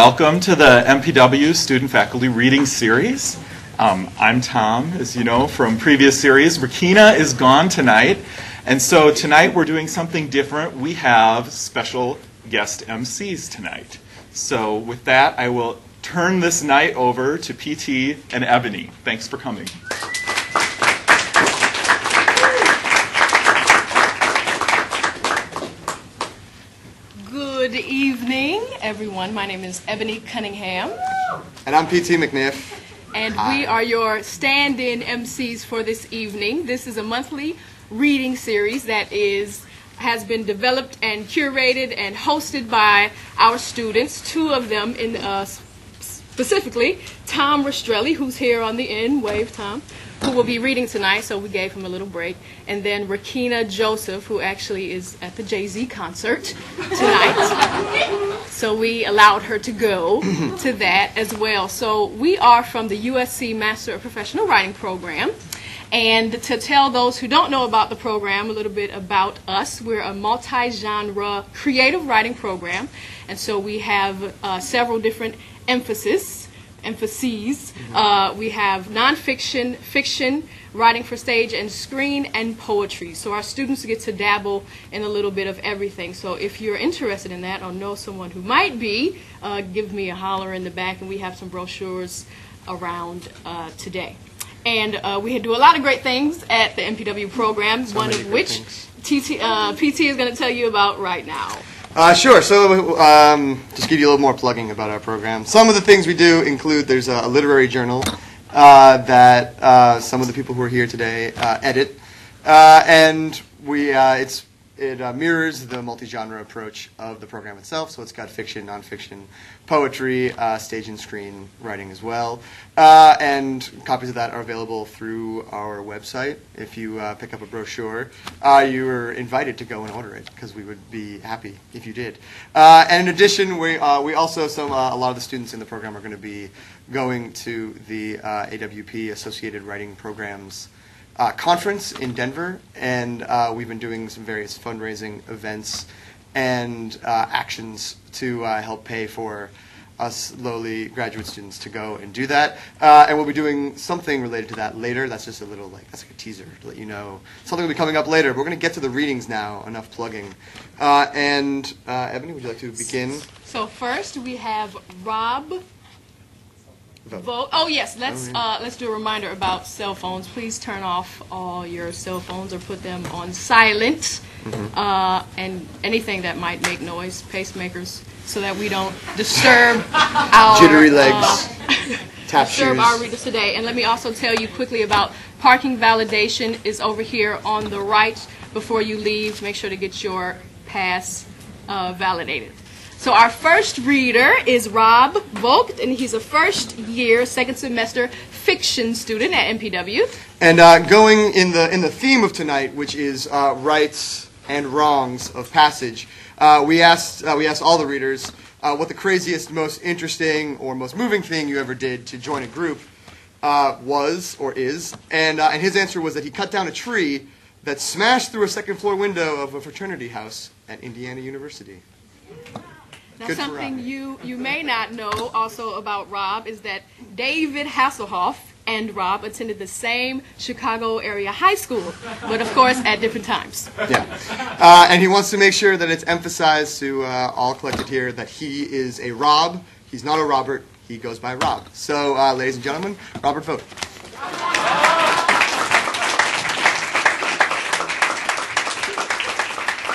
Welcome to the MPW Student Faculty Reading Series. Um, I'm Tom, as you know from previous series. Rakina is gone tonight, and so tonight we're doing something different. We have special guest MCs tonight. So with that, I will turn this night over to PT and Ebony. Thanks for coming. Good evening, everyone. My name is Ebony Cunningham, And I'm PT McNiff. and we are your stand in MCs for this evening. This is a monthly reading series that is has been developed and curated and hosted by our students, two of them in uh, specifically Tom Rastrelli, who's here on the end, wave Tom, who will be reading tonight, so we gave him a little break, and then Rakina Joseph, who actually is at the Jay Z concert tonight. So we allowed her to go to that as well. So we are from the USC Master of Professional Writing program. And to tell those who don't know about the program a little bit about us, we're a multi genre creative writing program. And so we have uh, several different emphasis, emphases. Uh, we have nonfiction, fiction, writing for stage and screen, and poetry. So our students get to dabble in a little bit of everything. So if you're interested in that or know someone who might be, uh, give me a holler in the back, and we have some brochures around uh, today. And uh, we do a lot of great things at the MPW program, one of which TT, uh, PT is going to tell you about right now. Uh, sure. So, um, just give you a little more plugging about our program. Some of the things we do include there's a, a literary journal uh, that uh, some of the people who are here today uh, edit, uh, and we uh, it's it uh, mirrors the multi-genre approach of the program itself. So it's got fiction, nonfiction, poetry, uh, stage and screen writing as well, uh, and copies of that are available through our website. If you uh, pick up a brochure, uh, you are invited to go and order it because we would be happy if you did. Uh, and in addition, we we also some a lot of the students in the program are going to be going to the AWP Associated Writing Programs uh, conference in Denver, and uh, we've been doing some various fundraising events and uh, actions to uh, help pay for us lowly graduate students to go and do that. Uh, and we'll be doing something related to that later. That's just a little like that's like a teaser to let you know something will be coming up later. But we're going to get to the readings now. Enough plugging. Uh, and Ebony, would you like to begin? So first we have Rob Vogt. Oh yes, let's uh, let's do a reminder about cell phones. Please turn off all your cell phones or put them on silent, Mm-hmm. uh, and anything that might make noise, pacemakers, so that we don't disturb our Jittery uh, legs, tap disturb shoes. our readers today. And let me also tell you quickly about parking validation is over here on the right. Before you leave, make sure to get your pass uh, validated. So our first reader is Rob Vogt, and he's a first year, second semester fiction student at MPW. And uh, going in the in the theme of tonight, which is uh, rites and wrongs of passage, uh, we asked uh, we asked all the readers uh, what the craziest, most interesting, or most moving thing you ever did to join a group uh, was or is, and and his answer was that he cut down a tree that smashed through a second floor window of a fraternity house at Indiana University. Now, Good something Rob. you, you may not know also about Rob is that David Hasselhoff and Rob attended the same Chicago area high school, but of course at different times. Yeah. Uh, and he wants to make sure that it's emphasized to uh, all collected here that he is a Rob. He's not a Robert. He goes by Rob. So, uh, ladies and gentlemen, Robert Vogt.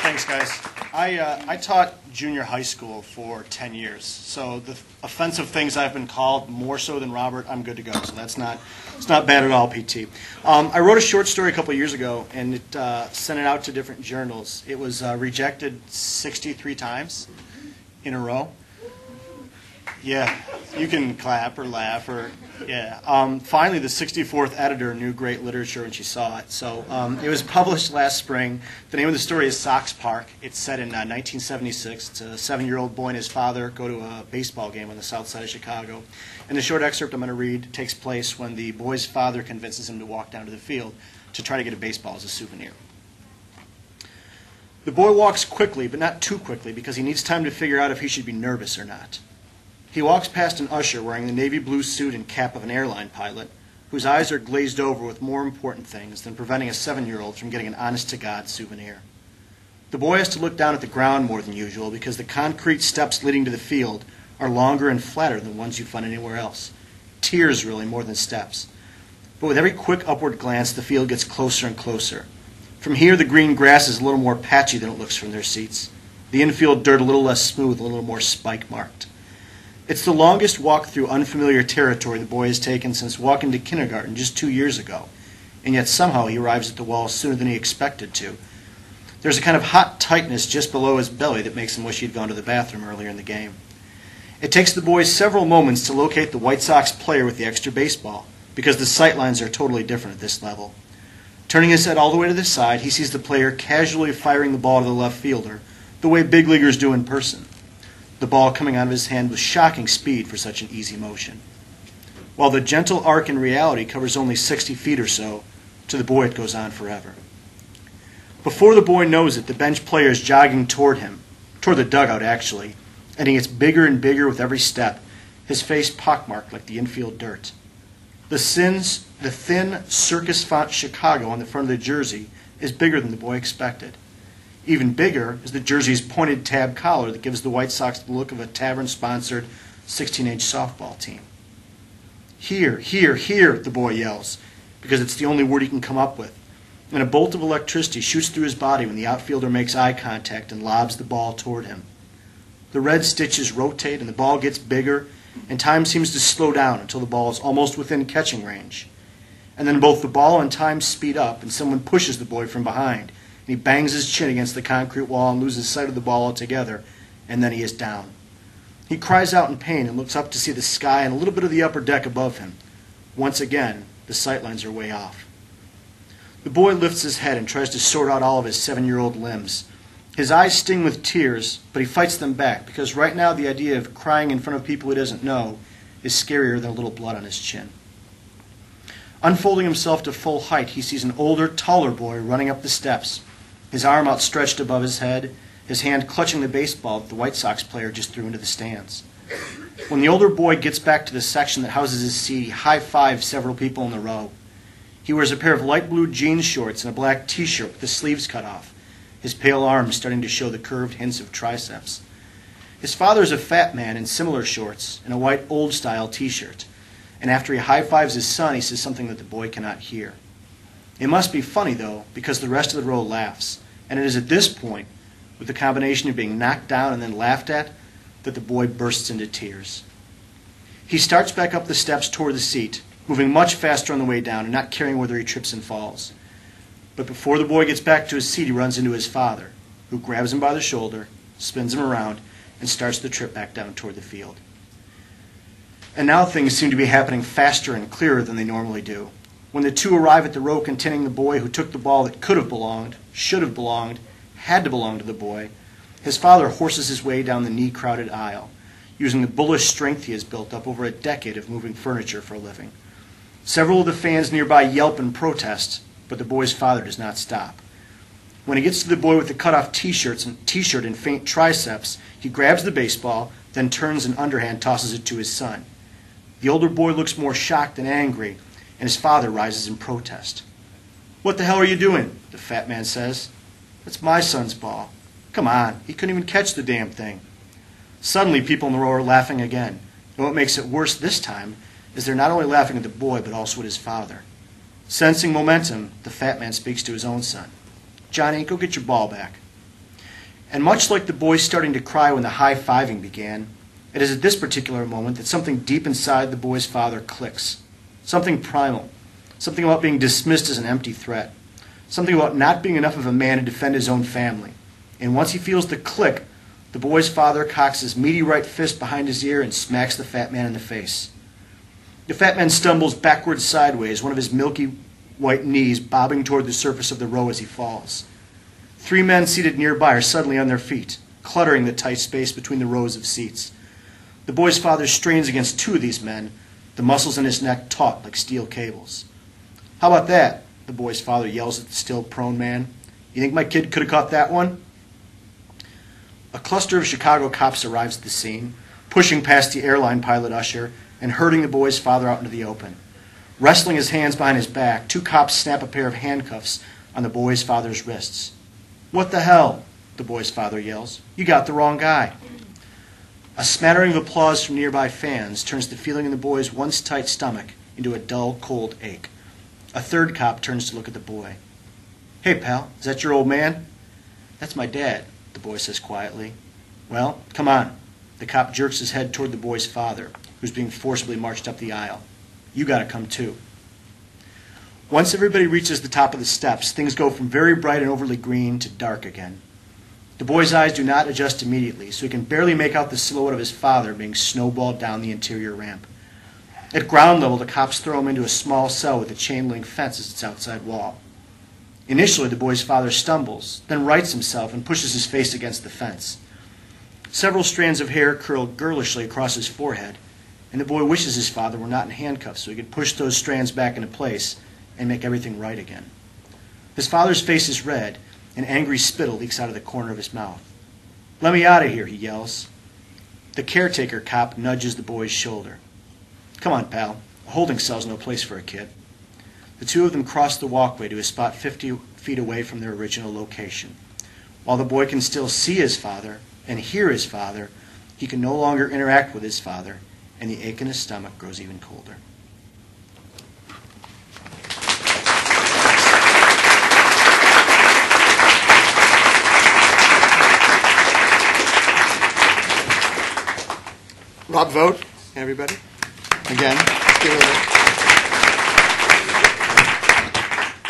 Thanks, guys. I, uh, I taught junior high school for 10 years, so the offensive things I've been called more so than Robert, I'm good to go. So that's not, it's not bad at all, PT. Um, I wrote a short story a couple years ago and it, uh, sent it out to different journals. It was uh, rejected 63 times in a row. Yeah, you can clap or laugh or yeah. Um, finally, the 64th editor knew great literature and she saw it. So um, it was published last spring. The name of the story is Sox Park. It's set in uh, 1976. It's a seven-year-old boy and his father go to a baseball game on the south side of Chicago. And the short excerpt I'm going to read takes place when the boy's father convinces him to walk down to the field to try to get a baseball as a souvenir. The boy walks quickly, but not too quickly, because he needs time to figure out if he should be nervous or not. He walks past an usher wearing the navy blue suit and cap of an airline pilot, whose eyes are glazed over with more important things than preventing a seven year old from getting an honest to God souvenir. The boy has to look down at the ground more than usual because the concrete steps leading to the field are longer and flatter than ones you find anywhere else. Tiers, really, more than steps. But with every quick upward glance, the field gets closer and closer. From here, the green grass is a little more patchy than it looks from their seats. The infield dirt a little less smooth, a little more spike marked. It's the longest walk through unfamiliar territory the boy has taken since walking to kindergarten just two years ago, and yet somehow he arrives at the wall sooner than he expected to. There's a kind of hot tightness just below his belly that makes him wish he'd gone to the bathroom earlier in the game. It takes the boys several moments to locate the White Sox player with the extra baseball, because the sight lines are totally different at this level. Turning his head all the way to the side, he sees the player casually firing the ball to the left fielder, the way big leaguers do in person. The ball coming out of his hand with shocking speed for such an easy motion. While the gentle arc in reality covers only 60 feet or so, to the boy it goes on forever. Before the boy knows it, the bench player is jogging toward him, toward the dugout actually, and he gets bigger and bigger with every step, his face pockmarked like the infield dirt. The, sins, the thin circus font Chicago on the front of the jersey is bigger than the boy expected. Even bigger is the jersey's pointed tab collar that gives the White Sox the look of a tavern sponsored 16 inch softball team. Here, here, here, the boy yells, because it's the only word he can come up with. And a bolt of electricity shoots through his body when the outfielder makes eye contact and lobs the ball toward him. The red stitches rotate and the ball gets bigger, and time seems to slow down until the ball is almost within catching range. And then both the ball and time speed up, and someone pushes the boy from behind. And he bangs his chin against the concrete wall and loses sight of the ball altogether, and then he is down. He cries out in pain and looks up to see the sky and a little bit of the upper deck above him. Once again, the sightlines are way off. The boy lifts his head and tries to sort out all of his seven year old limbs. His eyes sting with tears, but he fights them back because right now the idea of crying in front of people he doesn't know is scarier than a little blood on his chin. Unfolding himself to full height, he sees an older, taller boy running up the steps, his arm outstretched above his head, his hand clutching the baseball that the White Sox player just threw into the stands. When the older boy gets back to the section that houses his seat, he high fives several people in the row. He wears a pair of light blue jeans shorts and a black t shirt with the sleeves cut off, his pale arms starting to show the curved hints of triceps. His father is a fat man in similar shorts and a white old style t shirt. And after he high fives his son, he says something that the boy cannot hear. It must be funny, though, because the rest of the row laughs. And it is at this point, with the combination of being knocked down and then laughed at, that the boy bursts into tears. He starts back up the steps toward the seat, moving much faster on the way down and not caring whether he trips and falls. But before the boy gets back to his seat, he runs into his father, who grabs him by the shoulder, spins him around, and starts the trip back down toward the field. And now things seem to be happening faster and clearer than they normally do. When the two arrive at the row containing the boy who took the ball that could have belonged, should have belonged, had to belong to the boy, his father horses his way down the knee crowded aisle, using the bullish strength he has built up over a decade of moving furniture for a living. Several of the fans nearby yelp and protest, but the boy's father does not stop. When he gets to the boy with the cut-off t-shirts and t-shirt and faint triceps, he grabs the baseball, then turns and underhand tosses it to his son. The older boy looks more shocked than angry, and his father rises in protest. What the hell are you doing? The fat man says. That's my son's ball. Come on, he couldn't even catch the damn thing. Suddenly, people in the row are laughing again. And what makes it worse this time is they're not only laughing at the boy, but also at his father. Sensing momentum, the fat man speaks to his own son. Johnny, go get your ball back. And much like the boy starting to cry when the high fiving began, it is at this particular moment that something deep inside the boy's father clicks. Something primal. Something about being dismissed as an empty threat. Something about not being enough of a man to defend his own family. And once he feels the click, the boy's father cocks his meaty right fist behind his ear and smacks the fat man in the face. The fat man stumbles backwards sideways, one of his milky white knees bobbing toward the surface of the row as he falls. Three men seated nearby are suddenly on their feet, cluttering the tight space between the rows of seats. The boy's father strains against two of these men, the muscles in his neck taut like steel cables. How about that? The boy's father yells at the still prone man. You think my kid could have caught that one? A cluster of Chicago cops arrives at the scene, pushing past the airline pilot usher and herding the boy's father out into the open. Wrestling his hands behind his back, two cops snap a pair of handcuffs on the boy's father's wrists. What the hell? The boy's father yells. You got the wrong guy. A smattering of applause from nearby fans turns the feeling in the boy's once tight stomach into a dull, cold ache. A third cop turns to look at the boy. Hey, pal, is that your old man? That's my dad, the boy says quietly. Well, come on. The cop jerks his head toward the boy's father, who's being forcibly marched up the aisle. You gotta come too. Once everybody reaches the top of the steps, things go from very bright and overly green to dark again. The boy's eyes do not adjust immediately, so he can barely make out the silhouette of his father being snowballed down the interior ramp. At ground level, the cops throw him into a small cell with a chain link fence as its outside wall. Initially, the boy's father stumbles, then rights himself and pushes his face against the fence. Several strands of hair curl girlishly across his forehead, and the boy wishes his father were not in handcuffs so he could push those strands back into place and make everything right again. His father's face is red, and angry spittle leaks out of the corner of his mouth. Let me out of here, he yells. The caretaker cop nudges the boy's shoulder. Come on, pal. A holding cell's no place for a kid. The two of them cross the walkway to a spot 50 feet away from their original location. While the boy can still see his father and hear his father, he can no longer interact with his father, and the ache in his stomach grows even colder. Rob Vogt, everybody. Again.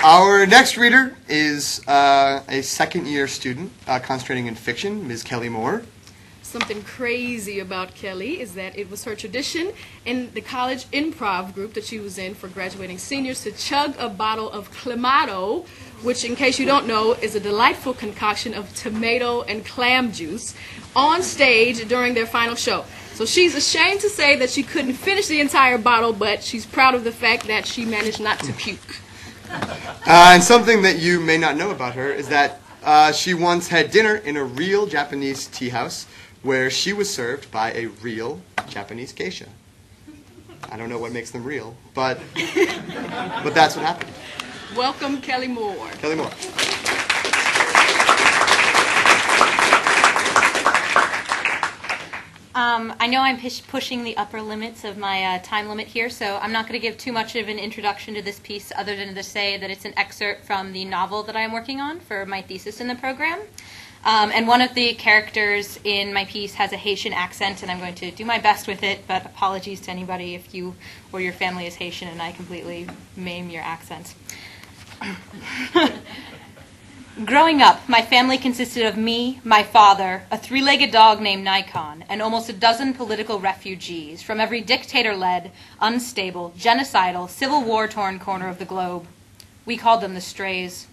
Our next reader is uh, a second year student uh, concentrating in fiction, Ms. Kelly Morr. Something crazy about Kelly is that it was her tradition in the college improv group that she was in for graduating seniors to chug a bottle of Clamato, which, in case you don't know, is a delightful concoction of tomato and clam juice, on stage during their final show. So she's ashamed to say that she couldn't finish the entire bottle, but she's proud of the fact that she managed not to puke. Uh, and something that you may not know about her is that uh, she once had dinner in a real Japanese tea house where she was served by a real Japanese geisha. I don't know what makes them real, but but that's what happened. Welcome, Kelly Morr. Kelly Morr. Um, I know I'm push- pushing the upper limits of my uh, time limit here, so I'm not going to give too much of an introduction to this piece other than to say that it's an excerpt from the novel that I'm working on for my thesis in the program. Um, and one of the characters in my piece has a Haitian accent, and I'm going to do my best with it, but apologies to anybody if you or your family is Haitian and I completely maim your accent. Growing up, my family consisted of me, my father, a three legged dog named Nikon, and almost a dozen political refugees from every dictator led, unstable, genocidal, civil war torn corner of the globe. We called them the Strays.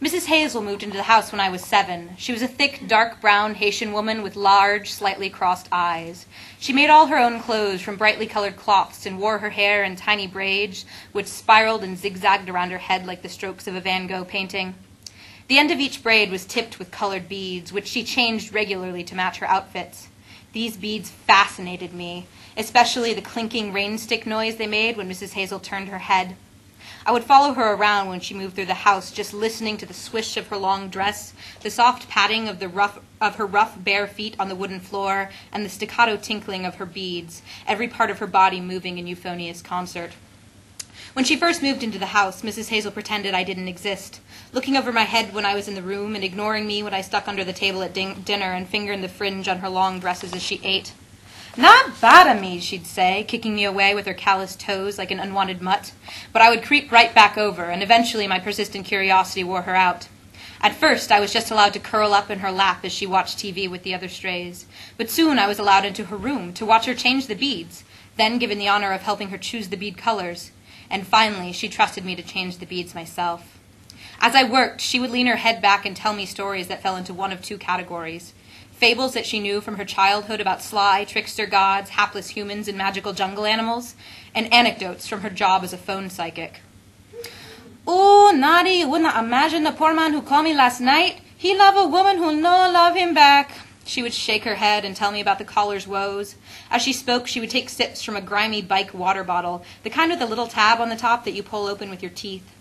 Mrs. Hazel moved into the house when I was seven. She was a thick, dark brown Haitian woman with large, slightly crossed eyes. She made all her own clothes from brightly colored cloths and wore her hair in tiny braids, which spiraled and zigzagged around her head like the strokes of a Van Gogh painting. The end of each braid was tipped with colored beads, which she changed regularly to match her outfits. These beads fascinated me, especially the clinking rain stick noise they made when Mrs. Hazel turned her head. I would follow her around when she moved through the house, just listening to the swish of her long dress, the soft padding of the rough of her rough bare feet on the wooden floor, and the staccato tinkling of her beads, every part of her body moving in euphonious concert. When she first moved into the house, Mrs. Hazel pretended I didn't exist, looking over my head when I was in the room and ignoring me when I stuck under the table at din- dinner and fingering the fringe on her long dresses as she ate. Not bad of me, she'd say, kicking me away with her calloused toes like an unwanted mutt. But I would creep right back over, and eventually my persistent curiosity wore her out. At first, I was just allowed to curl up in her lap as she watched TV with the other strays. But soon I was allowed into her room to watch her change the beads, then given the honor of helping her choose the bead colors. And finally, she trusted me to change the beads myself. As I worked, she would lean her head back and tell me stories that fell into one of two categories fables that she knew from her childhood about sly, trickster gods, hapless humans, and magical jungle animals, and anecdotes from her job as a phone psychic. Oh, Nadi, you would not imagine the poor man who called me last night. He love a woman who'll no love him back. She would shake her head and tell me about the caller's woes. As she spoke, she would take sips from a grimy bike water bottle, the kind with the little tab on the top that you pull open with your teeth.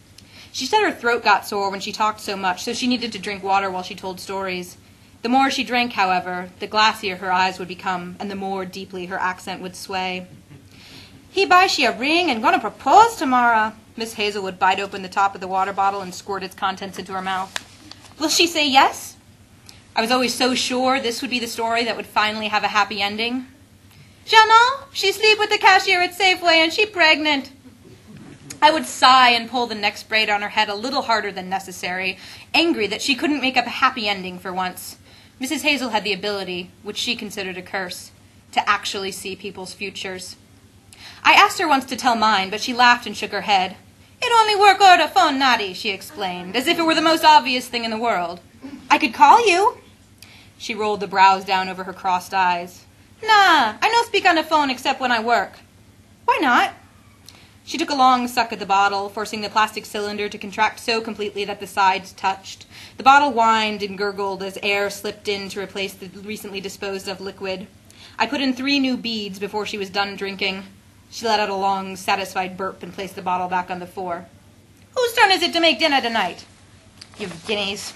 She said her throat got sore when she talked so much, so she needed to drink water while she told stories. The more she drank, however, the glassier her eyes would become, and the more deeply her accent would sway. He buy she a ring and gonna propose tomorrow. Miss Hazel would bite open the top of the water bottle and squirt its contents into her mouth. Will she say yes? I was always so sure this would be the story that would finally have a happy ending. Janon, she sleep with the cashier at Safeway and she pregnant. I would sigh and pull the next braid on her head a little harder than necessary, angry that she couldn't make up a happy ending for once. Mrs. Hazel had the ability, which she considered a curse, to actually see people's futures. I asked her once to tell mine, but she laughed and shook her head. It only work the phone, Noddy, she explained, as if it were the most obvious thing in the world. I could call you. She rolled the brows down over her crossed eyes. Nah, I no speak on the phone except when I work. Why not? She took a long suck at the bottle, forcing the plastic cylinder to contract so completely that the sides touched. The bottle whined and gurgled as air slipped in to replace the recently disposed of liquid. I put in three new beads before she was done drinking. She let out a long, satisfied burp and placed the bottle back on the floor. Whose turn is it to make dinner tonight? You guineas.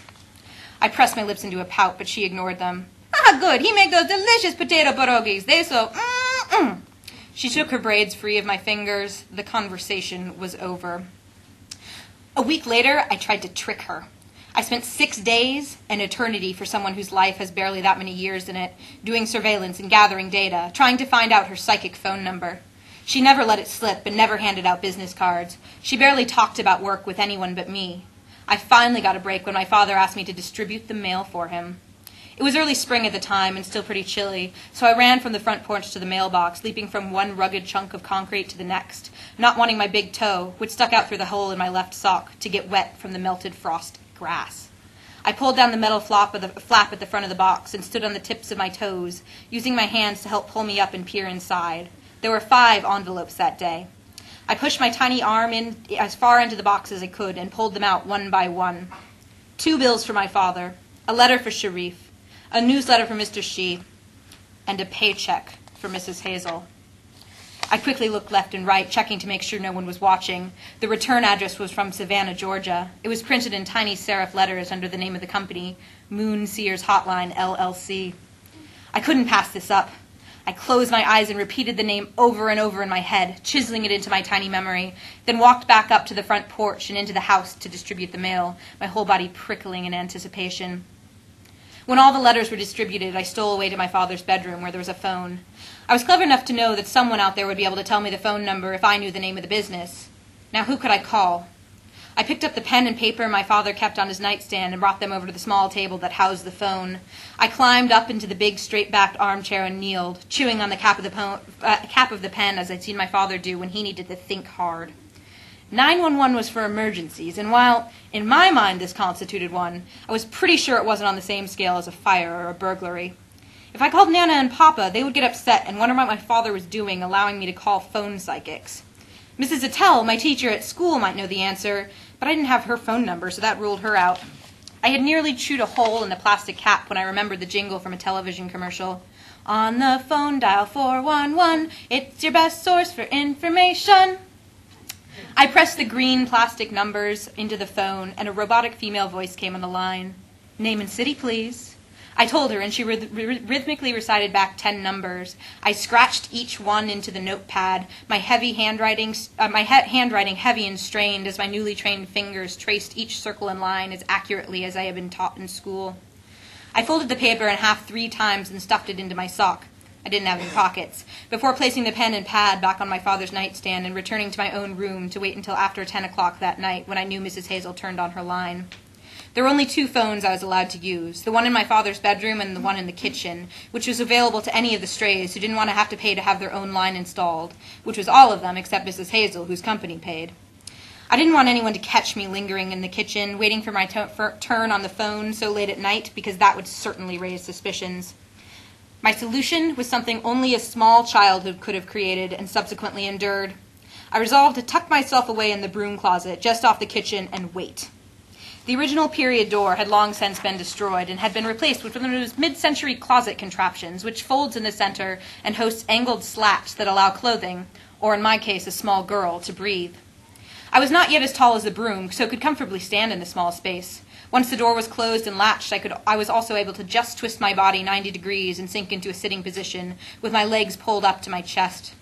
I pressed my lips into a pout, but she ignored them. Ah, good. He make those delicious potato pierogies. They so mm-mm. She shook her braids free of my fingers. The conversation was over. A week later, I tried to trick her. I spent six days, an eternity for someone whose life has barely that many years in it, doing surveillance and gathering data, trying to find out her psychic phone number. She never let it slip and never handed out business cards. She barely talked about work with anyone but me. I finally got a break when my father asked me to distribute the mail for him. It was early spring at the time and still pretty chilly, so I ran from the front porch to the mailbox, leaping from one rugged chunk of concrete to the next, not wanting my big toe, which stuck out through the hole in my left sock, to get wet from the melted frost grass. I pulled down the metal flap, the, flap at the front of the box and stood on the tips of my toes, using my hands to help pull me up and peer inside. There were five envelopes that day. I pushed my tiny arm in as far into the box as I could and pulled them out one by one. Two bills for my father, a letter for Sharif, a newsletter for Mr. Shee, and a paycheck for Mrs. Hazel. I quickly looked left and right, checking to make sure no one was watching. The return address was from Savannah, Georgia. It was printed in tiny serif letters under the name of the company, Moon Sears Hotline, LLC. I couldn't pass this up. I closed my eyes and repeated the name over and over in my head, chiseling it into my tiny memory, then walked back up to the front porch and into the house to distribute the mail, my whole body prickling in anticipation. When all the letters were distributed, I stole away to my father's bedroom where there was a phone. I was clever enough to know that someone out there would be able to tell me the phone number if I knew the name of the business. Now, who could I call? I picked up the pen and paper my father kept on his nightstand and brought them over to the small table that housed the phone. I climbed up into the big straight-backed armchair and kneeled, chewing on the cap of the, po- uh, cap of the pen as I'd seen my father do when he needed to think hard. 911 was for emergencies, and while in my mind this constituted one, I was pretty sure it wasn't on the same scale as a fire or a burglary. If I called Nana and Papa, they would get upset and wonder what my father was doing, allowing me to call phone psychics. Mrs. Attell, my teacher at school, might know the answer, but I didn't have her phone number, so that ruled her out. I had nearly chewed a hole in the plastic cap when I remembered the jingle from a television commercial. On the phone, dial 411. It's your best source for information. I pressed the green plastic numbers into the phone, and a robotic female voice came on the line. Name and city, please. I told her, and she rhythmically recited back ten numbers. I scratched each one into the notepad, my heavy handwriting, uh, my he- handwriting heavy and strained as my newly trained fingers traced each circle and line as accurately as I had been taught in school. I folded the paper in half three times and stuffed it into my sock. I didn't have any pockets. Before placing the pen and pad back on my father's nightstand and returning to my own room to wait until after ten o'clock that night when I knew Mrs. Hazel turned on her line. There were only two phones I was allowed to use the one in my father's bedroom and the one in the kitchen, which was available to any of the strays who didn't want to have to pay to have their own line installed, which was all of them except Mrs. Hazel, whose company paid. I didn't want anyone to catch me lingering in the kitchen, waiting for my for turn on the phone so late at night, because that would certainly raise suspicions. My solution was something only a small childhood could have created and subsequently endured. I resolved to tuck myself away in the broom closet just off the kitchen and wait. The original period door had long since been destroyed and had been replaced with one of those mid century closet contraptions which folds in the center and hosts angled slats that allow clothing, or in my case, a small girl, to breathe. I was not yet as tall as the broom, so could comfortably stand in the small space. Once the door was closed and latched, I, could, I was also able to just twist my body 90 degrees and sink into a sitting position with my legs pulled up to my chest.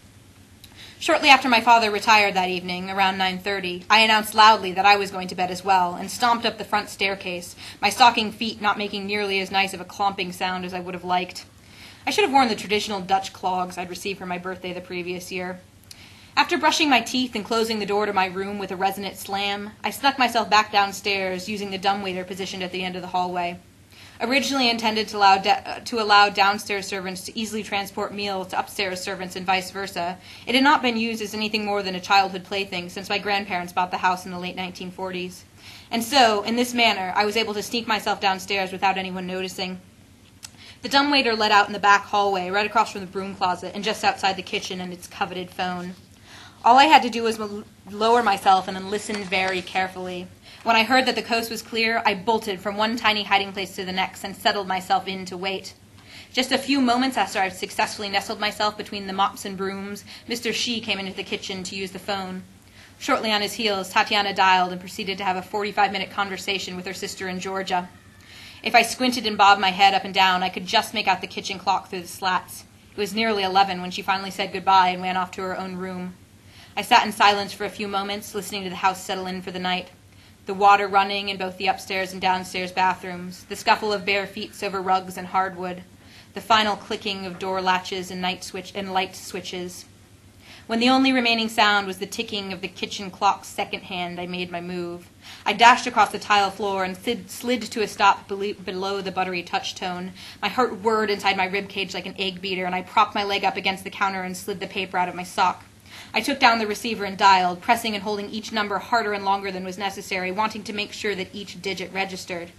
Shortly after my father retired that evening, around 9:30, I announced loudly that I was going to bed as well and stomped up the front staircase, my stocking feet not making nearly as nice of a clomping sound as I would have liked. I should have worn the traditional Dutch clogs I'd received for my birthday the previous year. After brushing my teeth and closing the door to my room with a resonant slam, I snuck myself back downstairs using the dumbwaiter positioned at the end of the hallway. Originally intended to allow, de- uh, to allow downstairs servants to easily transport meals to upstairs servants and vice versa, it had not been used as anything more than a childhood plaything since my grandparents bought the house in the late 1940s. And so, in this manner, I was able to sneak myself downstairs without anyone noticing. The dumbwaiter led out in the back hallway, right across from the broom closet, and just outside the kitchen and its coveted phone. All I had to do was lower myself and then listen very carefully. When I heard that the coast was clear, I bolted from one tiny hiding place to the next and settled myself in to wait. Just a few moments after I had successfully nestled myself between the mops and brooms, Mr. She came into the kitchen to use the phone. Shortly on his heels, Tatiana dialed and proceeded to have a 45 minute conversation with her sister in Georgia. If I squinted and bobbed my head up and down, I could just make out the kitchen clock through the slats. It was nearly 11 when she finally said goodbye and ran off to her own room. I sat in silence for a few moments, listening to the house settle in for the night the water running in both the upstairs and downstairs bathrooms, the scuffle of bare feet over rugs and hardwood, the final clicking of door latches and night switch and light switches. When the only remaining sound was the ticking of the kitchen clock's second hand, I made my move. I dashed across the tile floor and slid, slid to a stop below the buttery touchtone. My heart whirred inside my rib cage like an egg beater, and I propped my leg up against the counter and slid the paper out of my sock. I took down the receiver and dialed, pressing and holding each number harder and longer than was necessary, wanting to make sure that each digit registered.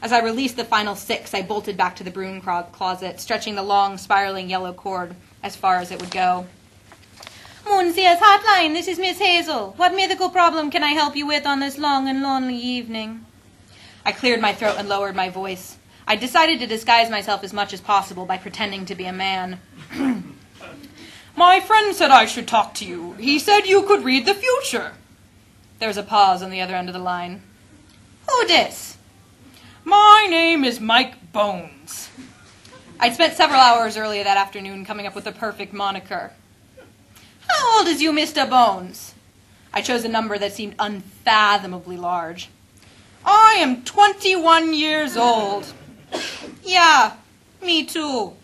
As I released the final six, I bolted back to the broom closet, stretching the long, spiraling yellow cord as far as it would go. Moonseer's hotline, this is Miss Hazel. What mythical problem can I help you with on this long and lonely evening? I cleared my throat and lowered my voice. I decided to disguise myself as much as possible by pretending to be a man. My friend said I should talk to you. He said you could read the future. There was a pause on the other end of the line. Who dis? My name is Mike Bones. I'd spent several hours earlier that afternoon coming up with the perfect moniker. How old is you, Mr. Bones? I chose a number that seemed unfathomably large. I am 21 years old. Yeah, me too.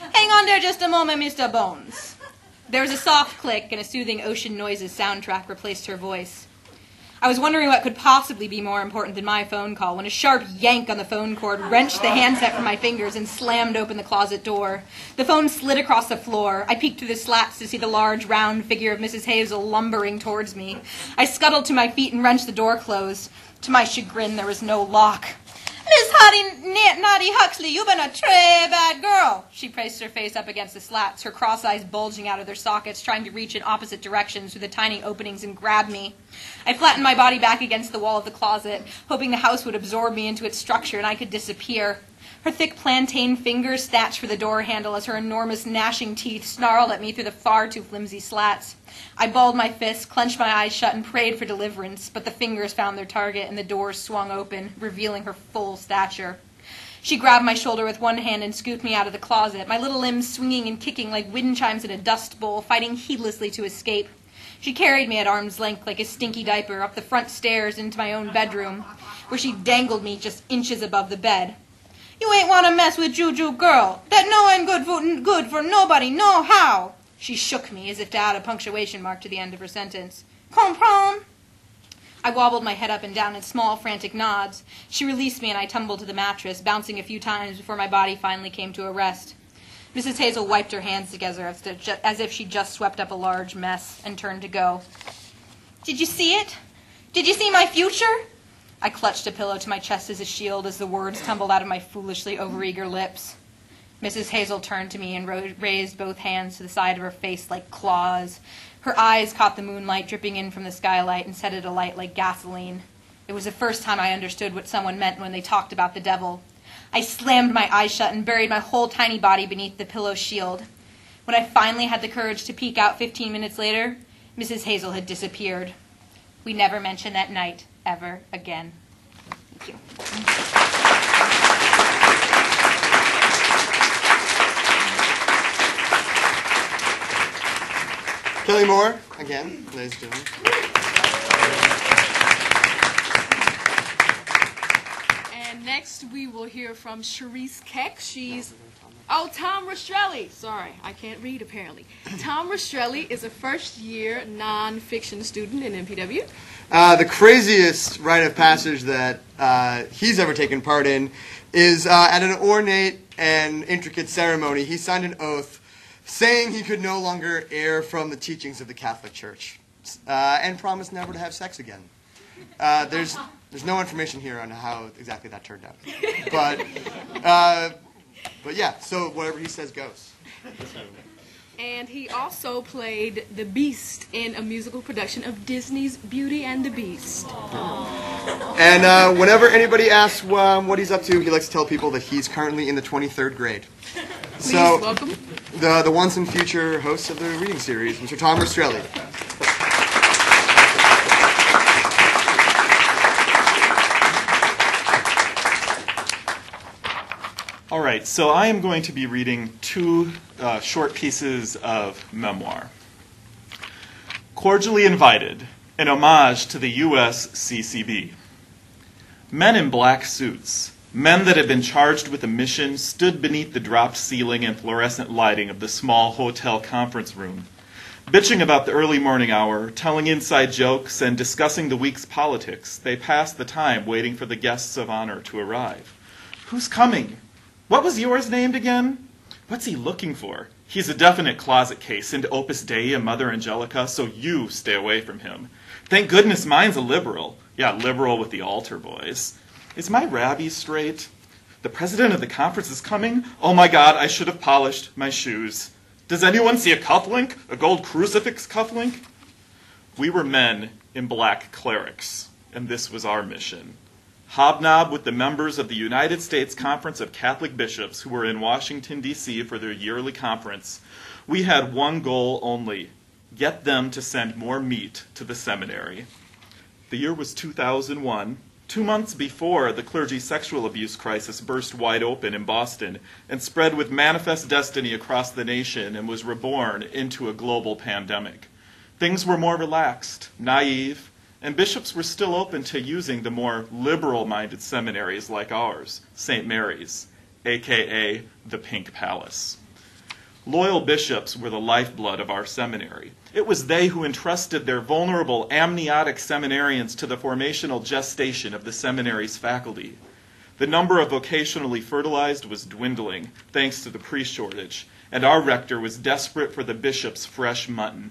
Hang on there just a moment, Mr. Bones. There was a soft click and a soothing Ocean Noises soundtrack replaced her voice. I was wondering what could possibly be more important than my phone call when a sharp yank on the phone cord wrenched the handset from my fingers and slammed open the closet door. The phone slid across the floor. I peeked through the slats to see the large, round figure of Mrs. Hazel lumbering towards me. I scuttled to my feet and wrenched the door closed. To my chagrin, there was no lock. Miss Hattie Naughty Huxley, you've been a très bad girl. She placed her face up against the slats, her cross eyes bulging out of their sockets, trying to reach in opposite directions through the tiny openings and grab me. I flattened my body back against the wall of the closet, hoping the house would absorb me into its structure and I could disappear. Her thick plantain fingers snatched for the door handle as her enormous gnashing teeth snarled at me through the far too flimsy slats. I balled my fists, clenched my eyes shut, and prayed for deliverance, but the fingers found their target and the door swung open, revealing her full stature. She grabbed my shoulder with one hand and scooped me out of the closet, my little limbs swinging and kicking like wind chimes in a dust bowl, fighting heedlessly to escape. She carried me at arm's length like a stinky diaper up the front stairs into my own bedroom, where she dangled me just inches above the bed. You ain't want to mess with Juju girl. That no ain't good for, good for nobody, no how. She shook me as if to add a punctuation mark to the end of her sentence. Comprend? I wobbled my head up and down in small, frantic nods. She released me and I tumbled to the mattress, bouncing a few times before my body finally came to a rest. Mrs. Hazel wiped her hands together as if she just swept up a large mess and turned to go. Did you see it? Did you see my future? I clutched a pillow to my chest as a shield as the words tumbled out of my foolishly overeager lips. Mrs. Hazel turned to me and ro- raised both hands to the side of her face like claws. Her eyes caught the moonlight dripping in from the skylight and set it alight like gasoline. It was the first time I understood what someone meant when they talked about the devil. I slammed my eyes shut and buried my whole tiny body beneath the pillow shield. When I finally had the courage to peek out 15 minutes later, Mrs. Hazel had disappeared. We never mentioned that night ever again. Thank you. Kelly Morr, again, ladies and gentlemen. And next we will hear from Charisse Keck. She's oh Tom Rastrelli. Sorry, I can't read apparently. Tom Rastrelli is a first year nonfiction student in MPW. Uh, the craziest rite of passage that uh, he's ever taken part in is uh, at an ornate and intricate ceremony. He signed an oath saying he could no longer err from the teachings of the Catholic Church uh, and promised never to have sex again. Uh, there's, there's no information here on how exactly that turned out. But, uh, but yeah, so whatever he says goes. And he also played the Beast in a musical production of Disney's Beauty and the Beast. And uh, whenever anybody asks um, what he's up to, he likes to tell people that he's currently in the 23rd grade. Please So, welcome. the, the once and future host of the reading series, Mr. Tom Rastrelli. All right, so I am going to be reading two uh, short pieces of memoir. Cordially Invited, an homage to the USCCB. Men in black suits, men that had been charged with a mission, stood beneath the dropped ceiling and fluorescent lighting of the small hotel conference room, bitching about the early morning hour, telling inside jokes, and discussing the week's politics. They passed the time waiting for the guests of honor to arrive. Who's coming? What was yours named again? What's he looking for? He's a definite closet case into Opus Dei and Mother Angelica, so you stay away from him. Thank goodness mine's a liberal. Yeah, liberal with the altar boys. Is my rabbi straight? The president of the conference is coming? Oh my god, I should have polished my shoes. Does anyone see a cufflink? A gold crucifix cufflink? We were men in black clerics, and this was our mission hobnob with the members of the United States Conference of Catholic Bishops who were in Washington, D.C. for their yearly conference, we had one goal only get them to send more meat to the seminary. The year was 2001, two months before the clergy sexual abuse crisis burst wide open in Boston and spread with manifest destiny across the nation and was reborn into a global pandemic. Things were more relaxed, naive, and bishops were still open to using the more liberal minded seminaries like ours, St. Mary's, aka the Pink Palace. Loyal bishops were the lifeblood of our seminary. It was they who entrusted their vulnerable amniotic seminarians to the formational gestation of the seminary's faculty. The number of vocationally fertilized was dwindling, thanks to the priest shortage, and our rector was desperate for the bishop's fresh mutton.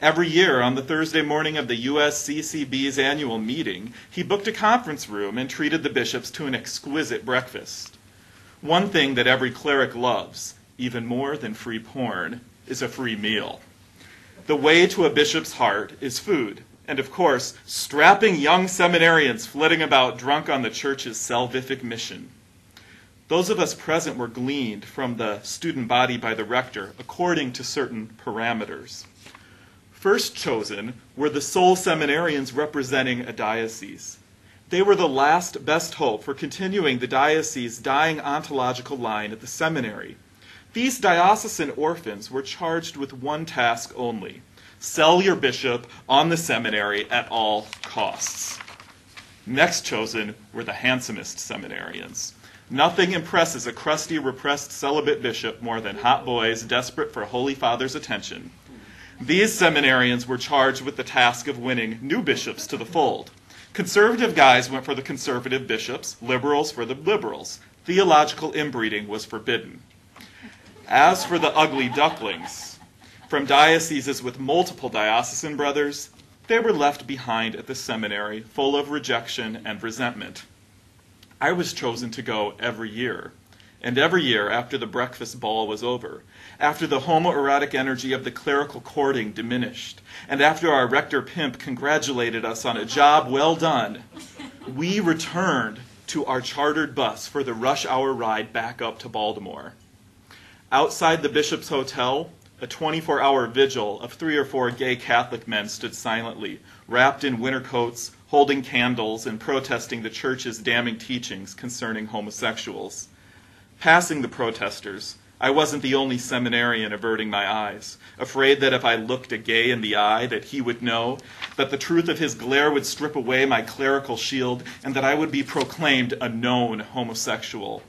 Every year, on the Thursday morning of the USCCB's annual meeting, he booked a conference room and treated the bishops to an exquisite breakfast. One thing that every cleric loves, even more than free porn, is a free meal. The way to a bishop's heart is food, and of course, strapping young seminarians flitting about drunk on the church's salvific mission. Those of us present were gleaned from the student body by the rector according to certain parameters. First chosen were the sole seminarians representing a diocese. They were the last best hope for continuing the diocese's dying ontological line at the seminary. These diocesan orphans were charged with one task only sell your bishop on the seminary at all costs. Next chosen were the handsomest seminarians. Nothing impresses a crusty, repressed celibate bishop more than hot boys desperate for Holy Father's attention. These seminarians were charged with the task of winning new bishops to the fold. Conservative guys went for the conservative bishops, liberals for the liberals. Theological inbreeding was forbidden. As for the ugly ducklings, from dioceses with multiple diocesan brothers, they were left behind at the seminary, full of rejection and resentment. I was chosen to go every year, And every year, after the breakfast ball was over, after the homoerotic energy of the clerical courting diminished, and after our rector pimp congratulated us on a job well done, we returned to our chartered bus for the rush hour ride back up to Baltimore. Outside the Bishop's Hotel, a 24 hour vigil of three or four gay Catholic men stood silently, wrapped in winter coats, holding candles, and protesting the church's damning teachings concerning homosexuals. Passing the protesters, I wasn't the only seminarian averting my eyes, afraid that if I looked a gay in the eye, that he would know, that the truth of his glare would strip away my clerical shield, and that I would be proclaimed a known homosexual.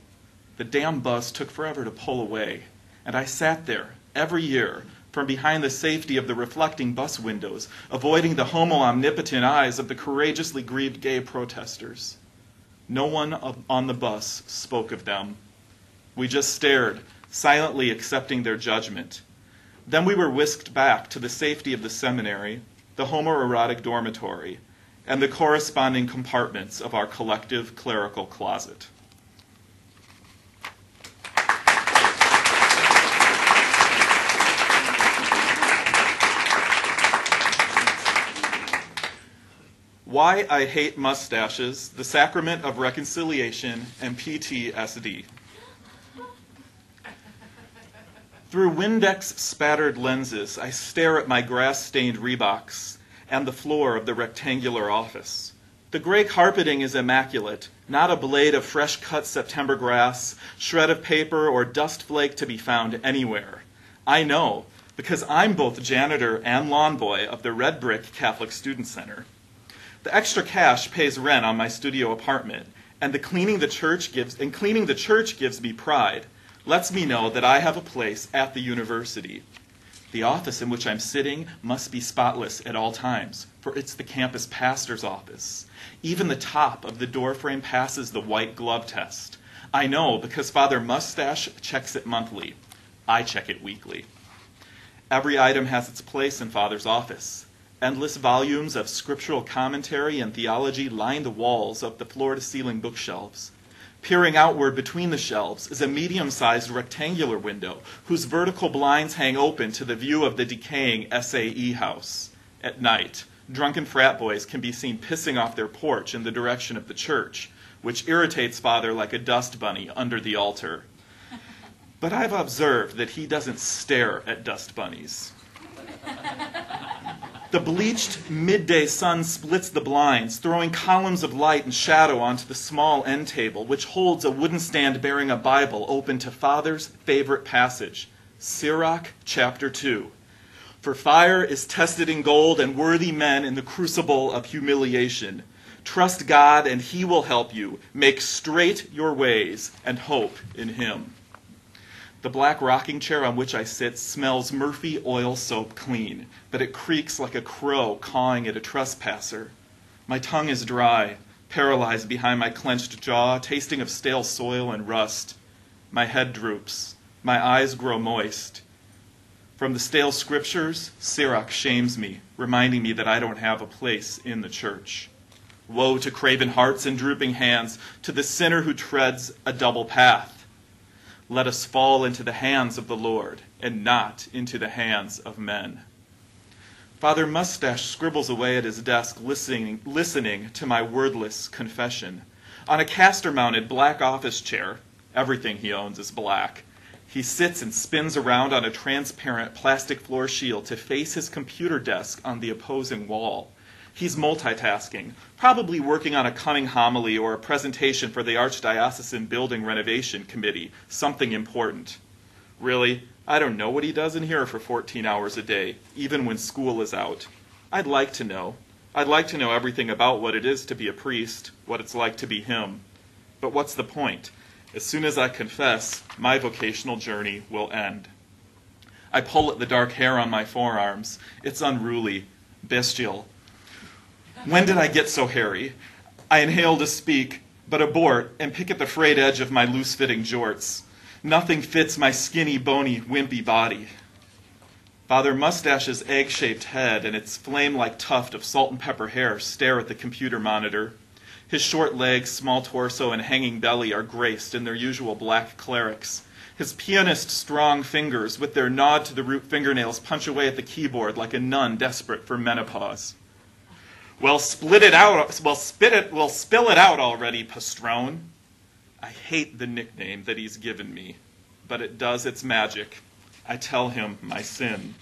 The damn bus took forever to pull away, and I sat there every year from behind the safety of the reflecting bus windows, avoiding the homo omnipotent eyes of the courageously grieved gay protesters. No one on the bus spoke of them. We just stared silently accepting their judgment. Then we were whisked back to the safety of the seminary, the homoerotic dormitory, and the corresponding compartments of our collective clerical closet. Why I Hate Mustaches, the Sacrament of Reconciliation, and PTSD. Through Windex spattered lenses, I stare at my grass stained Reeboks and the floor of the rectangular office. The gray carpeting is immaculate, not a blade of fresh cut September grass, shred of paper, or dust flake to be found anywhere. I know, because I'm both janitor and lawn boy of the Red Brick Catholic Student Center. The extra cash pays rent on my studio apartment, and the cleaning the church gives and cleaning the church gives me pride lets me know that I have a place at the university. The office in which I'm sitting must be spotless at all times, for it's the campus pastor's office. Even the top of the doorframe passes the white glove test. I know because Father Mustache checks it monthly. I check it weekly. Every item has its place in Father's office. Endless volumes of scriptural commentary and theology line the walls of the floor to ceiling bookshelves. Peering outward between the shelves is a medium sized rectangular window whose vertical blinds hang open to the view of the decaying SAE house. At night, drunken frat boys can be seen pissing off their porch in the direction of the church, which irritates Father like a dust bunny under the altar. But I've observed that he doesn't stare at dust bunnies. The bleached midday sun splits the blinds, throwing columns of light and shadow onto the small end table, which holds a wooden stand bearing a Bible open to Father's favorite passage, Sirach chapter 2. For fire is tested in gold, and worthy men in the crucible of humiliation. Trust God, and He will help you. Make straight your ways, and hope in Him. The black rocking chair on which I sit smells Murphy oil soap clean, but it creaks like a crow cawing at a trespasser. My tongue is dry, paralyzed behind my clenched jaw, tasting of stale soil and rust. My head droops. My eyes grow moist. From the stale scriptures, Sirach shames me, reminding me that I don't have a place in the church. Woe to craven hearts and drooping hands, to the sinner who treads a double path let us fall into the hands of the Lord and not into the hands of men. Father Mustache scribbles away at his desk, listening, listening to my wordless confession. On a caster mounted black office chair, everything he owns is black, he sits and spins around on a transparent plastic floor shield to face his computer desk on the opposing wall. He's multitasking, probably working on a coming homily or a presentation for the Archdiocesan Building Renovation Committee, something important. Really, I don't know what he does in here for 14 hours a day, even when school is out. I'd like to know. I'd like to know everything about what it is to be a priest, what it's like to be him. But what's the point? As soon as I confess, my vocational journey will end. I pull at the dark hair on my forearms. It's unruly, bestial, when did I get so hairy? I inhale to speak, but abort and pick at the frayed edge of my loose fitting jorts. Nothing fits my skinny, bony, wimpy body. Father Mustache's egg shaped head and its flame like tuft of salt and pepper hair stare at the computer monitor. His short legs, small torso, and hanging belly are graced in their usual black clerics. His pianist strong fingers, with their nod to the root fingernails, punch away at the keyboard like a nun desperate for menopause. Well, split it out. Well, spit it. Well, spill it out already, Pastrone. I hate the nickname that he's given me, but it does its magic. I tell him my sin.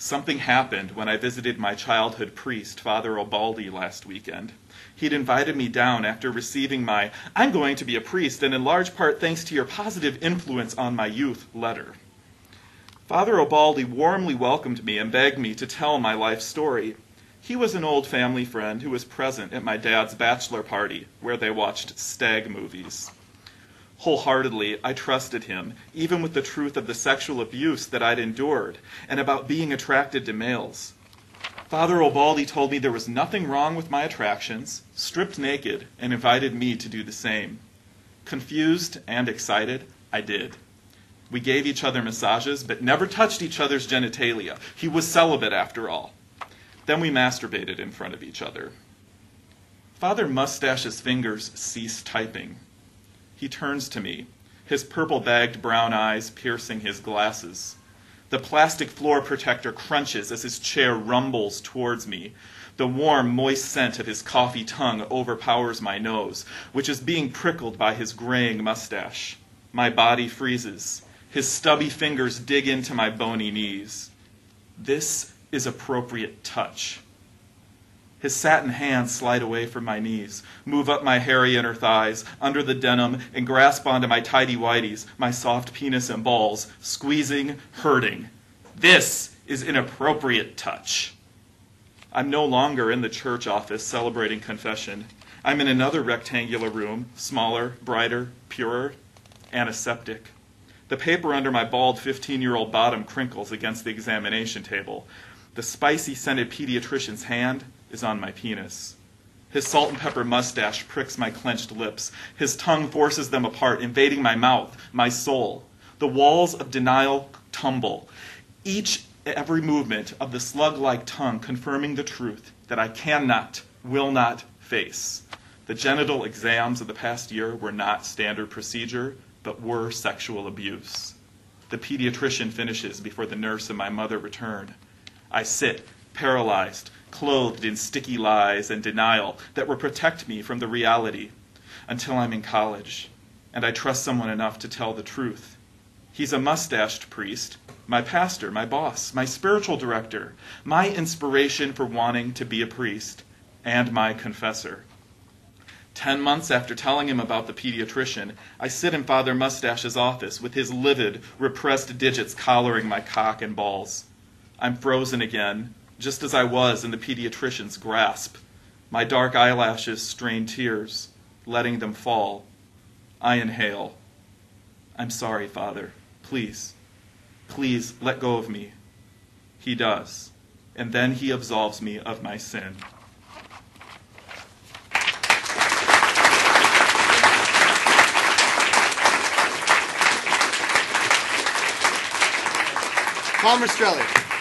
Something happened when I visited my childhood priest, Father Obaldi, last weekend. He'd invited me down after receiving my I'm going to be a priest, and in large part thanks to your positive influence on my youth letter. Father Obaldi warmly welcomed me and begged me to tell my life story. He was an old family friend who was present at my dad's bachelor party, where they watched stag movies. Wholeheartedly, I trusted him, even with the truth of the sexual abuse that I'd endured and about being attracted to males. Father Obaldi told me there was nothing wrong with my attractions, stripped naked, and invited me to do the same. Confused and excited, I did. We gave each other massages, but never touched each other's genitalia. He was celibate, after all. Then we masturbated in front of each other. Father Mustache's fingers cease typing. He turns to me, his purple bagged brown eyes piercing his glasses. The plastic floor protector crunches as his chair rumbles towards me. The warm, moist scent of his coffee tongue overpowers my nose, which is being prickled by his graying mustache. My body freezes. His stubby fingers dig into my bony knees. This is appropriate touch. His satin hands slide away from my knees, move up my hairy inner thighs, under the denim, and grasp onto my tidy whities, my soft penis and balls, squeezing, hurting. This is inappropriate touch. I'm no longer in the church office celebrating confession. I'm in another rectangular room, smaller, brighter, purer, antiseptic. The paper under my bald 15 year old bottom crinkles against the examination table. The spicy scented pediatrician's hand is on my penis. His salt and pepper mustache pricks my clenched lips. His tongue forces them apart, invading my mouth, my soul. The walls of denial tumble, each every movement of the slug like tongue confirming the truth that I cannot, will not face. The genital exams of the past year were not standard procedure, but were sexual abuse. The pediatrician finishes before the nurse and my mother return. I sit, paralyzed, clothed in sticky lies and denial that will protect me from the reality until I'm in college and I trust someone enough to tell the truth. He's a mustached priest, my pastor, my boss, my spiritual director, my inspiration for wanting to be a priest, and my confessor. Ten months after telling him about the pediatrician, I sit in Father Mustache's office with his livid, repressed digits collaring my cock and balls. I'm frozen again, just as I was in the pediatrician's grasp. My dark eyelashes strain tears, letting them fall. I inhale. I'm sorry, Father. Please, please let go of me. He does, and then he absolves me of my sin. Tom Rastrelli.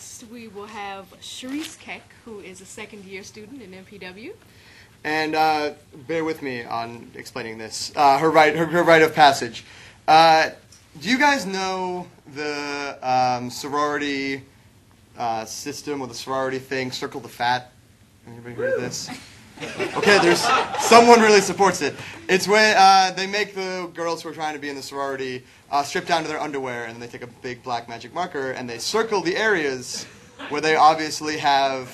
Next, we will have Charisse Keck, who is a second year student in MPW. And uh, bear with me on explaining this. Uh, her right, her, her rite of passage. Uh, do you guys know the um, sorority uh, system or the sorority thing? Circle the fat. Anybody heard of this? Okay, there's someone really supports it. It's when uh, they make the girls who are trying to be in the sorority uh, strip down to their underwear, and then they take a big black magic marker and they circle the areas where they obviously have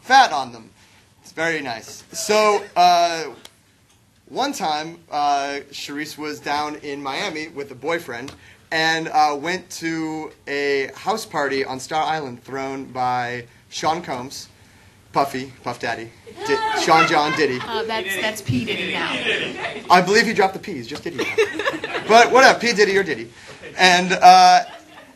fat on them. It's very nice. So uh, one time, uh, Charisse was down in Miami with a boyfriend and uh, went to a house party on Star Island thrown by Sean Combs, Puffy, Puff Daddy, Sean John Diddy. Uh, that's that's P Diddy now. I believe he dropped the P's, just Diddy. but whatever, P Diddy or Diddy. And uh,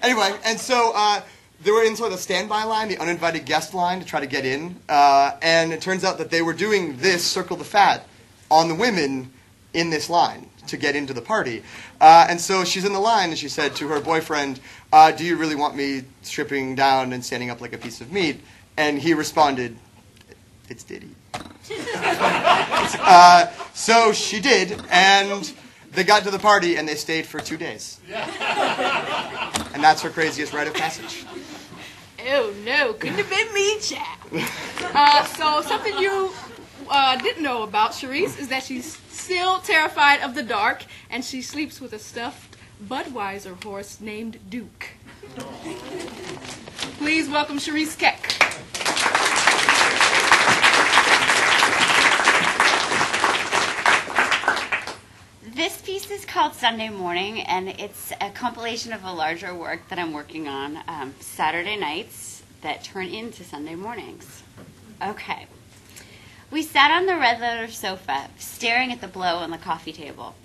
anyway, and so uh, they were in sort of the standby line, the uninvited guest line to try to get in. Uh, and it turns out that they were doing this circle the fat on the women in this line to get into the party. Uh, and so she's in the line, and she said to her boyfriend, uh, "Do you really want me stripping down and standing up like a piece of meat?" And he responded, "It's Diddy." uh, so she did, and they got to the party, and they stayed for two days. And that's her craziest rite of passage. Oh no, couldn't have been me, chap. Uh, so something you uh, didn't know about Charisse is that she's still terrified of the dark, and she sleeps with a stuffed Budweiser horse named Duke. Please welcome Charisse Keck. This piece is called Sunday Morning, and it's a compilation of a larger work that I'm working on um, Saturday nights that turn into Sunday mornings. Okay. We sat on the red leather sofa, staring at the blow on the coffee table.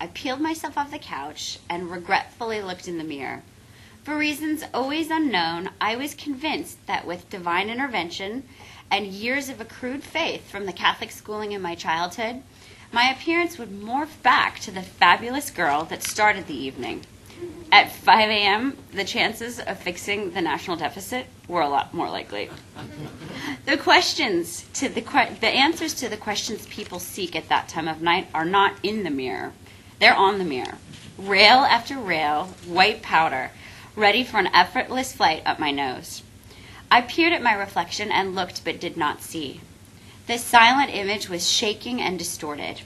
I peeled myself off the couch and regretfully looked in the mirror. For reasons always unknown, I was convinced that with divine intervention and years of accrued faith from the Catholic schooling in my childhood, my appearance would morph back to the fabulous girl that started the evening. At 5 a.m., the chances of fixing the national deficit were a lot more likely. The questions to the que- the answers to the questions people seek at that time of night are not in the mirror. They're on the mirror. Rail after rail, white powder, ready for an effortless flight up my nose. I peered at my reflection and looked but did not see. The silent image was shaking and distorted.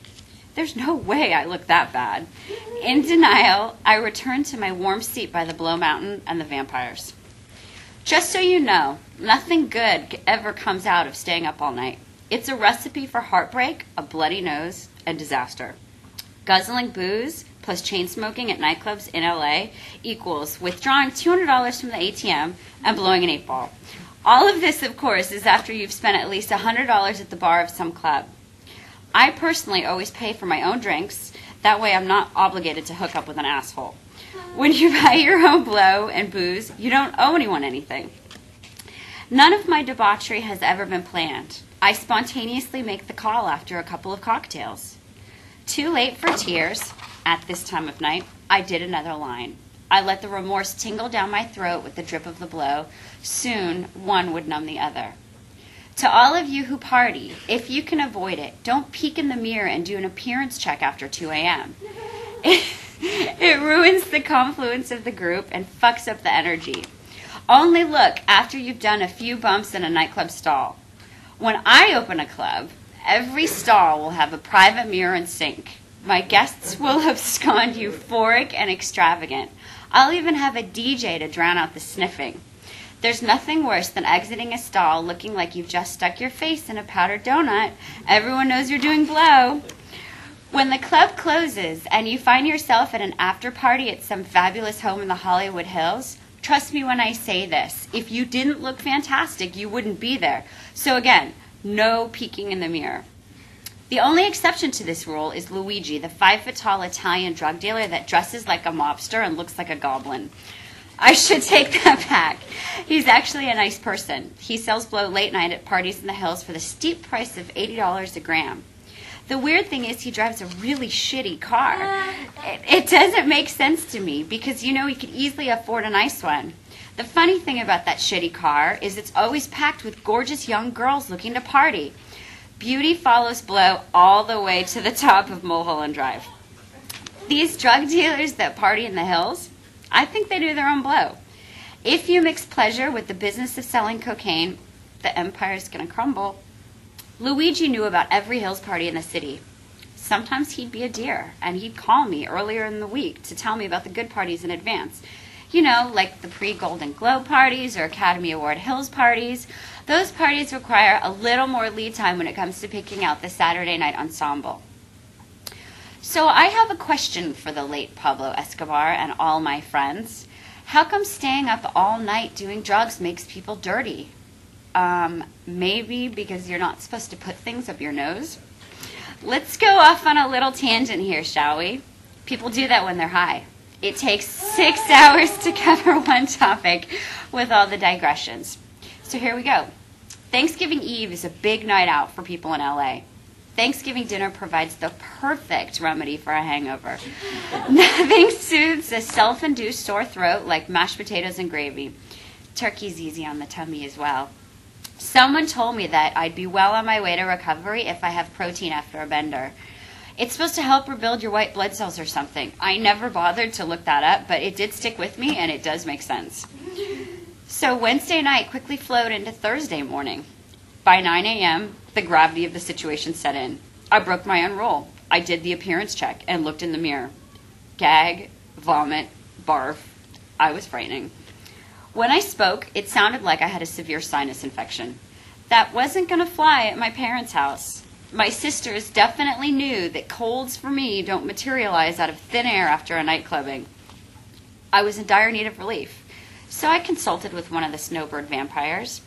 There's no way I look that bad. In denial, I returned to my warm seat by the Blow Mountain and the vampires. Just so you know, nothing good ever comes out of staying up all night. It's a recipe for heartbreak, a bloody nose, and disaster. Guzzling booze plus chain smoking at nightclubs in LA equals withdrawing $200 from the ATM and blowing an eight ball. All of this, of course, is after you've spent at least $100 at the bar of some club. I personally always pay for my own drinks. That way, I'm not obligated to hook up with an asshole. When you buy your own blow and booze, you don't owe anyone anything. None of my debauchery has ever been planned. I spontaneously make the call after a couple of cocktails. Too late for tears. At this time of night, I did another line. I let the remorse tingle down my throat with the drip of the blow. Soon, one would numb the other. To all of you who party, if you can avoid it, don't peek in the mirror and do an appearance check after 2 a.m. It, ruins the confluence of the group and fucks up the energy. Only look after you've done a few bumps in a nightclub stall. When I open a club, every stall will have a private mirror and sink. My guests will have abscond euphoric and extravagant. I'll even have a DJ to drown out the sniffing. There's nothing worse than exiting a stall looking like you've just stuck your face in a powdered donut. Everyone knows you're doing blow. When the club closes and you find yourself at an after party at some fabulous home in the Hollywood Hills, trust me when I say this. If you didn't look fantastic, you wouldn't be there. So again, no peeking in the mirror. The only exception to this rule is Luigi, the five foot tall Italian drug dealer that dresses like a mobster and looks like a goblin. I should take that back. He's actually a nice person. He sells blow late night at parties in the hills for the steep price of $80 a gram. The weird thing is, he drives a really shitty car. Uh. It, it doesn't make sense to me because you know he could easily afford a nice one. The funny thing about that shitty car is it's always packed with gorgeous young girls looking to party. Beauty follows blow all the way to the top of Mulholland Drive. These drug dealers that party in the hills, I think they do their own blow. If you mix pleasure with the business of selling cocaine, the empire's gonna crumble. Luigi knew about every Hills party in the city. Sometimes he'd be a dear, and he'd call me earlier in the week to tell me about the good parties in advance. You know, like the pre Golden Globe parties or Academy Award Hills parties. Those parties require a little more lead time when it comes to picking out the Saturday night ensemble. So I have a question for the late Pablo Escobar and all my friends. How come staying up all night doing drugs makes people dirty? Um, maybe because you're not supposed to put things up your nose. Let's go off on a little tangent here, shall we? People do that when they're high. It takes six hours to cover one topic with all the digressions. So here we go. Thanksgiving Eve is a big night out for people in LA. Thanksgiving dinner provides the perfect remedy for a hangover. Nothing soothes a self induced sore throat like mashed potatoes and gravy. Turkey's easy on the tummy as well. Someone told me that I'd be well on my way to recovery if I have protein after a bender. It's supposed to help rebuild your white blood cells or something. I never bothered to look that up, but it did stick with me and it does make sense. So Wednesday night quickly flowed into Thursday morning. By 9 a.m., the gravity of the situation set in. I broke my own rule. I did the appearance check and looked in the mirror. Gag, vomit, barf. I was frightening. When I spoke, it sounded like I had a severe sinus infection. That wasn't going to fly at my parents' house. My sisters definitely knew that colds for me don't materialize out of thin air after a night clubbing. I was in dire need of relief, so I consulted with one of the snowbird vampires.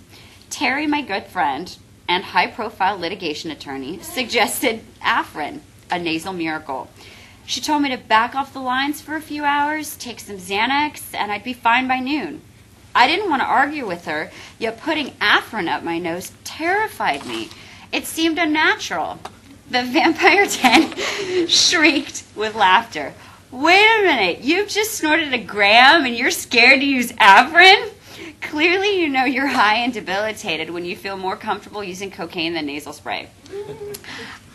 Terry, my good friend and high profile litigation attorney, suggested Afrin, a nasal miracle. She told me to back off the lines for a few hours, take some Xanax, and I'd be fine by noon. I didn't want to argue with her, yet putting Afrin up my nose terrified me. It seemed unnatural. The vampire 10 shrieked with laughter. Wait a minute, you've just snorted a gram and you're scared to use Afrin? Clearly, you know you're high and debilitated when you feel more comfortable using cocaine than nasal spray.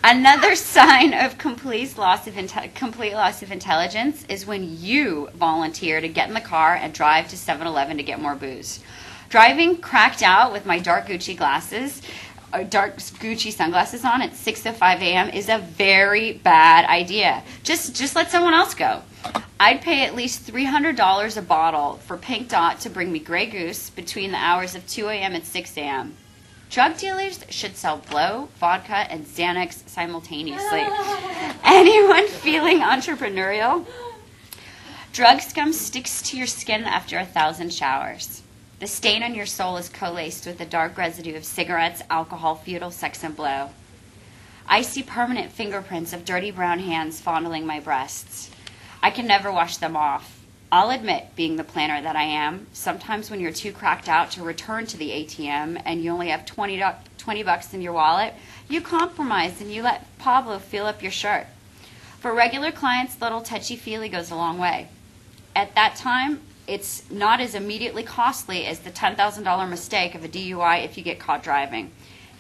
Another sign of complete loss of inte- complete loss of intelligence is when you volunteer to get in the car and drive to 7-Eleven to get more booze. Driving cracked out with my dark Gucci glasses, uh, dark Gucci sunglasses on at 6:05 a.m. is a very bad idea. Just just let someone else go. I'd pay at least $300 a bottle for Pink Dot to bring me Grey Goose between the hours of 2 a.m. and 6 a.m. Drug dealers should sell blow, vodka, and Xanax simultaneously. Anyone feeling entrepreneurial? Drug scum sticks to your skin after a thousand showers. The stain on your soul is co-laced with the dark residue of cigarettes, alcohol, feudal sex, and blow. I see permanent fingerprints of dirty brown hands fondling my breasts. I can never wash them off. I'll admit, being the planner that I am, sometimes when you're too cracked out to return to the ATM and you only have 20, do- 20 bucks in your wallet, you compromise and you let Pablo fill up your shirt. For regular clients, little touchy feely goes a long way. At that time, it's not as immediately costly as the $10,000 mistake of a DUI if you get caught driving.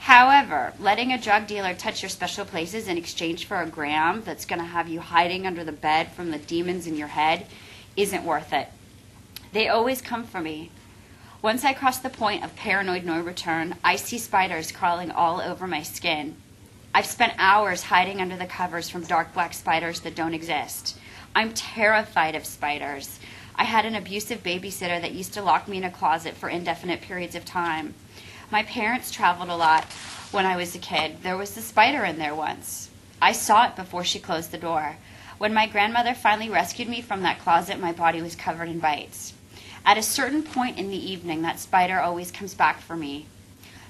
However, letting a drug dealer touch your special places in exchange for a gram that's going to have you hiding under the bed from the demons in your head isn't worth it. They always come for me. Once I cross the point of paranoid no return, I see spiders crawling all over my skin. I've spent hours hiding under the covers from dark black spiders that don't exist. I'm terrified of spiders. I had an abusive babysitter that used to lock me in a closet for indefinite periods of time. My parents traveled a lot when I was a kid. There was a spider in there once. I saw it before she closed the door. When my grandmother finally rescued me from that closet, my body was covered in bites. At a certain point in the evening, that spider always comes back for me.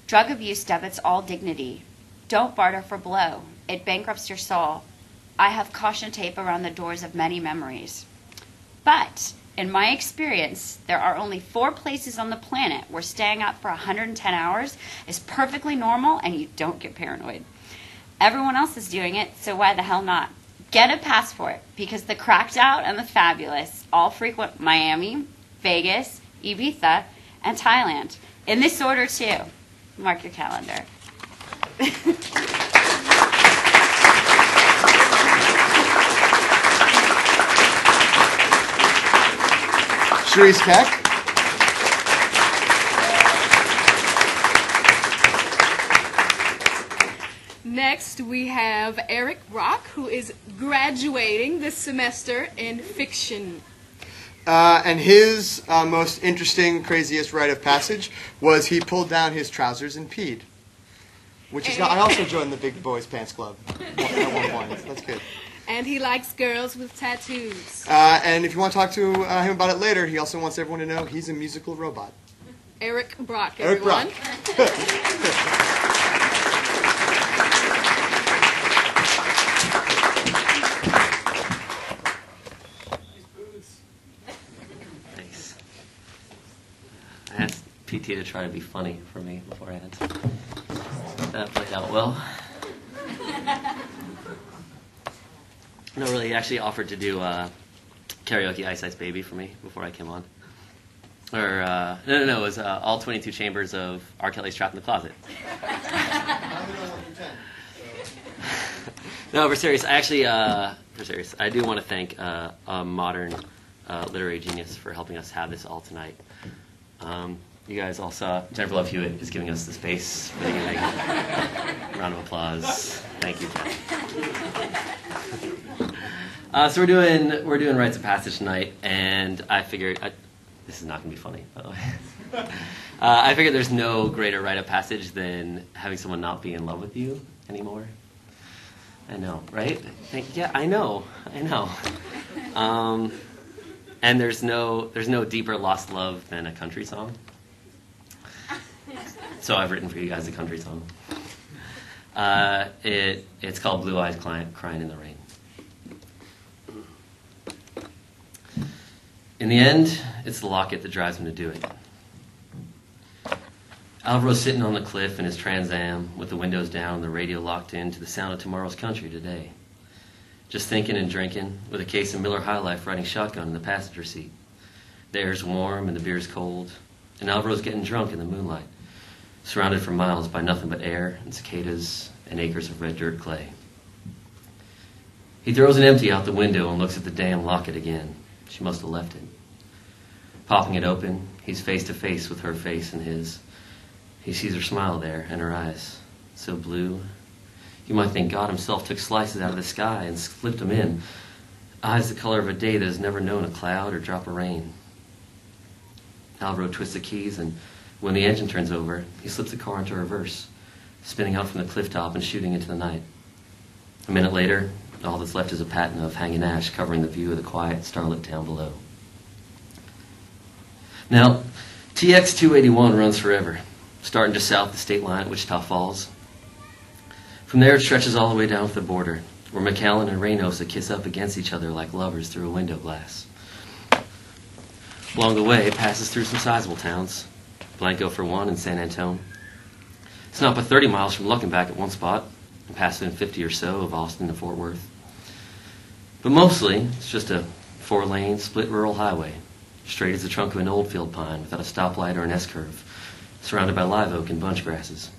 Drug abuse debits all dignity. Don't barter for blow, it bankrupts your soul. I have caution tape around the doors of many memories. But, in my experience, there are only four places on the planet where staying up for 110 hours is perfectly normal and you don't get paranoid. Everyone else is doing it, so why the hell not? Get a passport because the cracked out and the fabulous all frequent Miami, Vegas, Ibiza, and Thailand. In this order, too. Mark your calendar. Charisse Keck. Next, we have Eric Brach, who is graduating this semester in fiction. Uh, and his uh, most interesting, craziest rite of passage was he pulled down his trousers and peed. Which is, I also joined the Big Boys Pants Club at one point. That's good. And he likes girls with tattoos. Uh, and if you want to talk to uh, him about it later, he also wants everyone to know he's a musical robot. Eric Brach, Eric everyone. Brach. Thanks. I asked PT to try to be funny for me beforehand. That played out well. No, really, he actually offered to do uh, karaoke Ice Ice Baby for me before I came on. Or, uh, no, no, no, it was uh, all 22 chambers of R. Kelly's Trapped in the Closet. no, for serious, I actually, uh, for serious, I do want to thank uh, a modern uh, literary genius for helping us have this all tonight. Um, you guys all saw Jennifer Love Hewitt is giving us the space. for the beginning. Round of applause. Thank you, Jen. Uh, so we're doing we're doing rites of passage tonight, and I figured I, this is not going to be funny, by the way. uh, I figured there's no greater rite of passage than having someone not be in love with you anymore. I know, right? Yeah, I know, I know. Um, and there's no there's no deeper lost love than a country song. So I've written for you guys a country song. Uh, it it's called Blue Eyes Crying in the Rain. In the end, it's the locket that drives him to do it. Alvaro's sitting on the cliff in his Trans Am with the windows down and the radio locked in to the sound of tomorrow's country today. Just thinking and drinking, with a case of Miller High Life riding shotgun in the passenger seat. The air's warm and the beer's cold, and Alvaro's getting drunk in the moonlight, surrounded for miles by nothing but air and cicadas and acres of red dirt clay. He throws an empty out the window and looks at the damn locket again. She must have left it. Popping it open, he's face to face with her face and his. He sees her smile there and her eyes, so blue. You might think God himself took slices out of the sky and slipped them in. Eyes the color of a day that has never known a cloud or drop of rain. Alvaro twists the keys, and when the engine turns over, he slips the car into reverse, spinning out from the cliff top and shooting into the night. A minute later, all that's left is a patina of hanging ash covering the view of the quiet, starlit town below. Now, TX 281 runs forever, starting just south of the state line at Wichita Falls. From there, it stretches all the way down to the border, where McAllen and Reynosa kiss up against each other like lovers through a window glass. Along the way, it passes through some sizable towns, Blanco for one and San Antone. It's not but 30 miles from Luckenbach at one spot, and passing 50 or so of Austin to Fort Worth. But mostly, it's just a four lane, split rural highway, straight as the trunk of an old field pine without a stoplight or an S curve, surrounded by live oak and bunch grasses.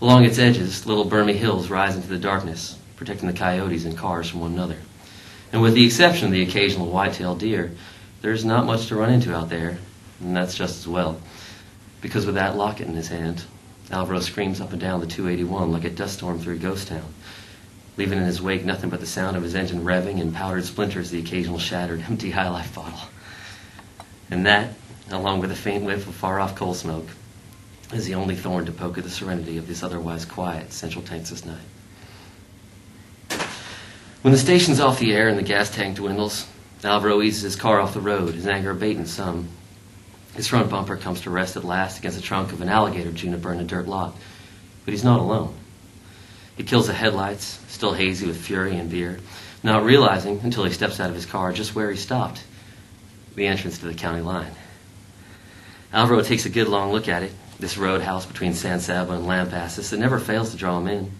Along its edges, little Burmy hills rise into the darkness, protecting the coyotes and cars from one another. And with the exception of the occasional white-tailed deer, there's not much to run into out there, and that's just as well. Because with that locket in his hand, Alvaro screams up and down the 281 like a dust storm through a ghost town, leaving in his wake nothing but the sound of his engine revving and powdered splinters the occasional shattered empty High Life bottle. And that, along with a faint whiff of far-off coal smoke, is the only thorn to poke at the serenity of this otherwise quiet Central Texas night. When the station's off the air and the gas tank dwindles, Alvaro eases his car off the road, his anger abating some. His front bumper comes to rest at last against the trunk of an alligator juniper in a dirt lot. But he's not alone. He kills the headlights, still hazy with fury and beer, not realizing until he steps out of his car just where he stopped the entrance to the county line. Alvaro takes a good long look at it, this roadhouse between San Saba and Lampasas that never fails to draw him in.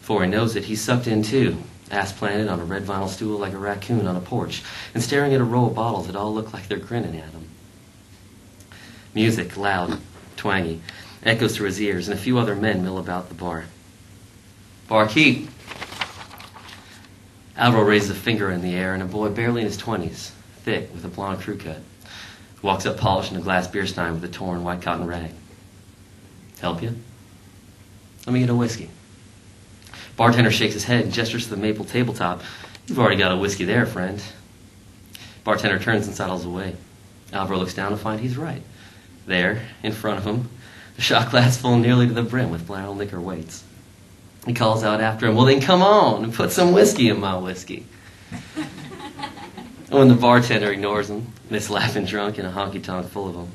Before he knows it, he's sucked in too, ass planted on a red vinyl stool like a raccoon on a porch, and staring at a row of bottles that all look like they're grinning at him. Music, loud, twangy, echoes through his ears, and a few other men mill about the bar. Barkeep! Alvaro raises a finger in the air, and a boy barely in his twenties, thick, with a blonde crew cut, walks up polishing a glass beer stein with a torn white cotton rag. Help you? Let me get a whiskey. Bartender shakes his head and gestures to the maple tabletop. You've already got a whiskey there, friend. Bartender turns and sidles away. Alvaro looks down to find he's right. There, in front of him, the shot glass full nearly to the brim with brown liquor waits. He calls out after him, Well, then come on and put some whiskey in my whiskey. when the bartender ignores him, Miss laughing drunk in a honky tonk full of them,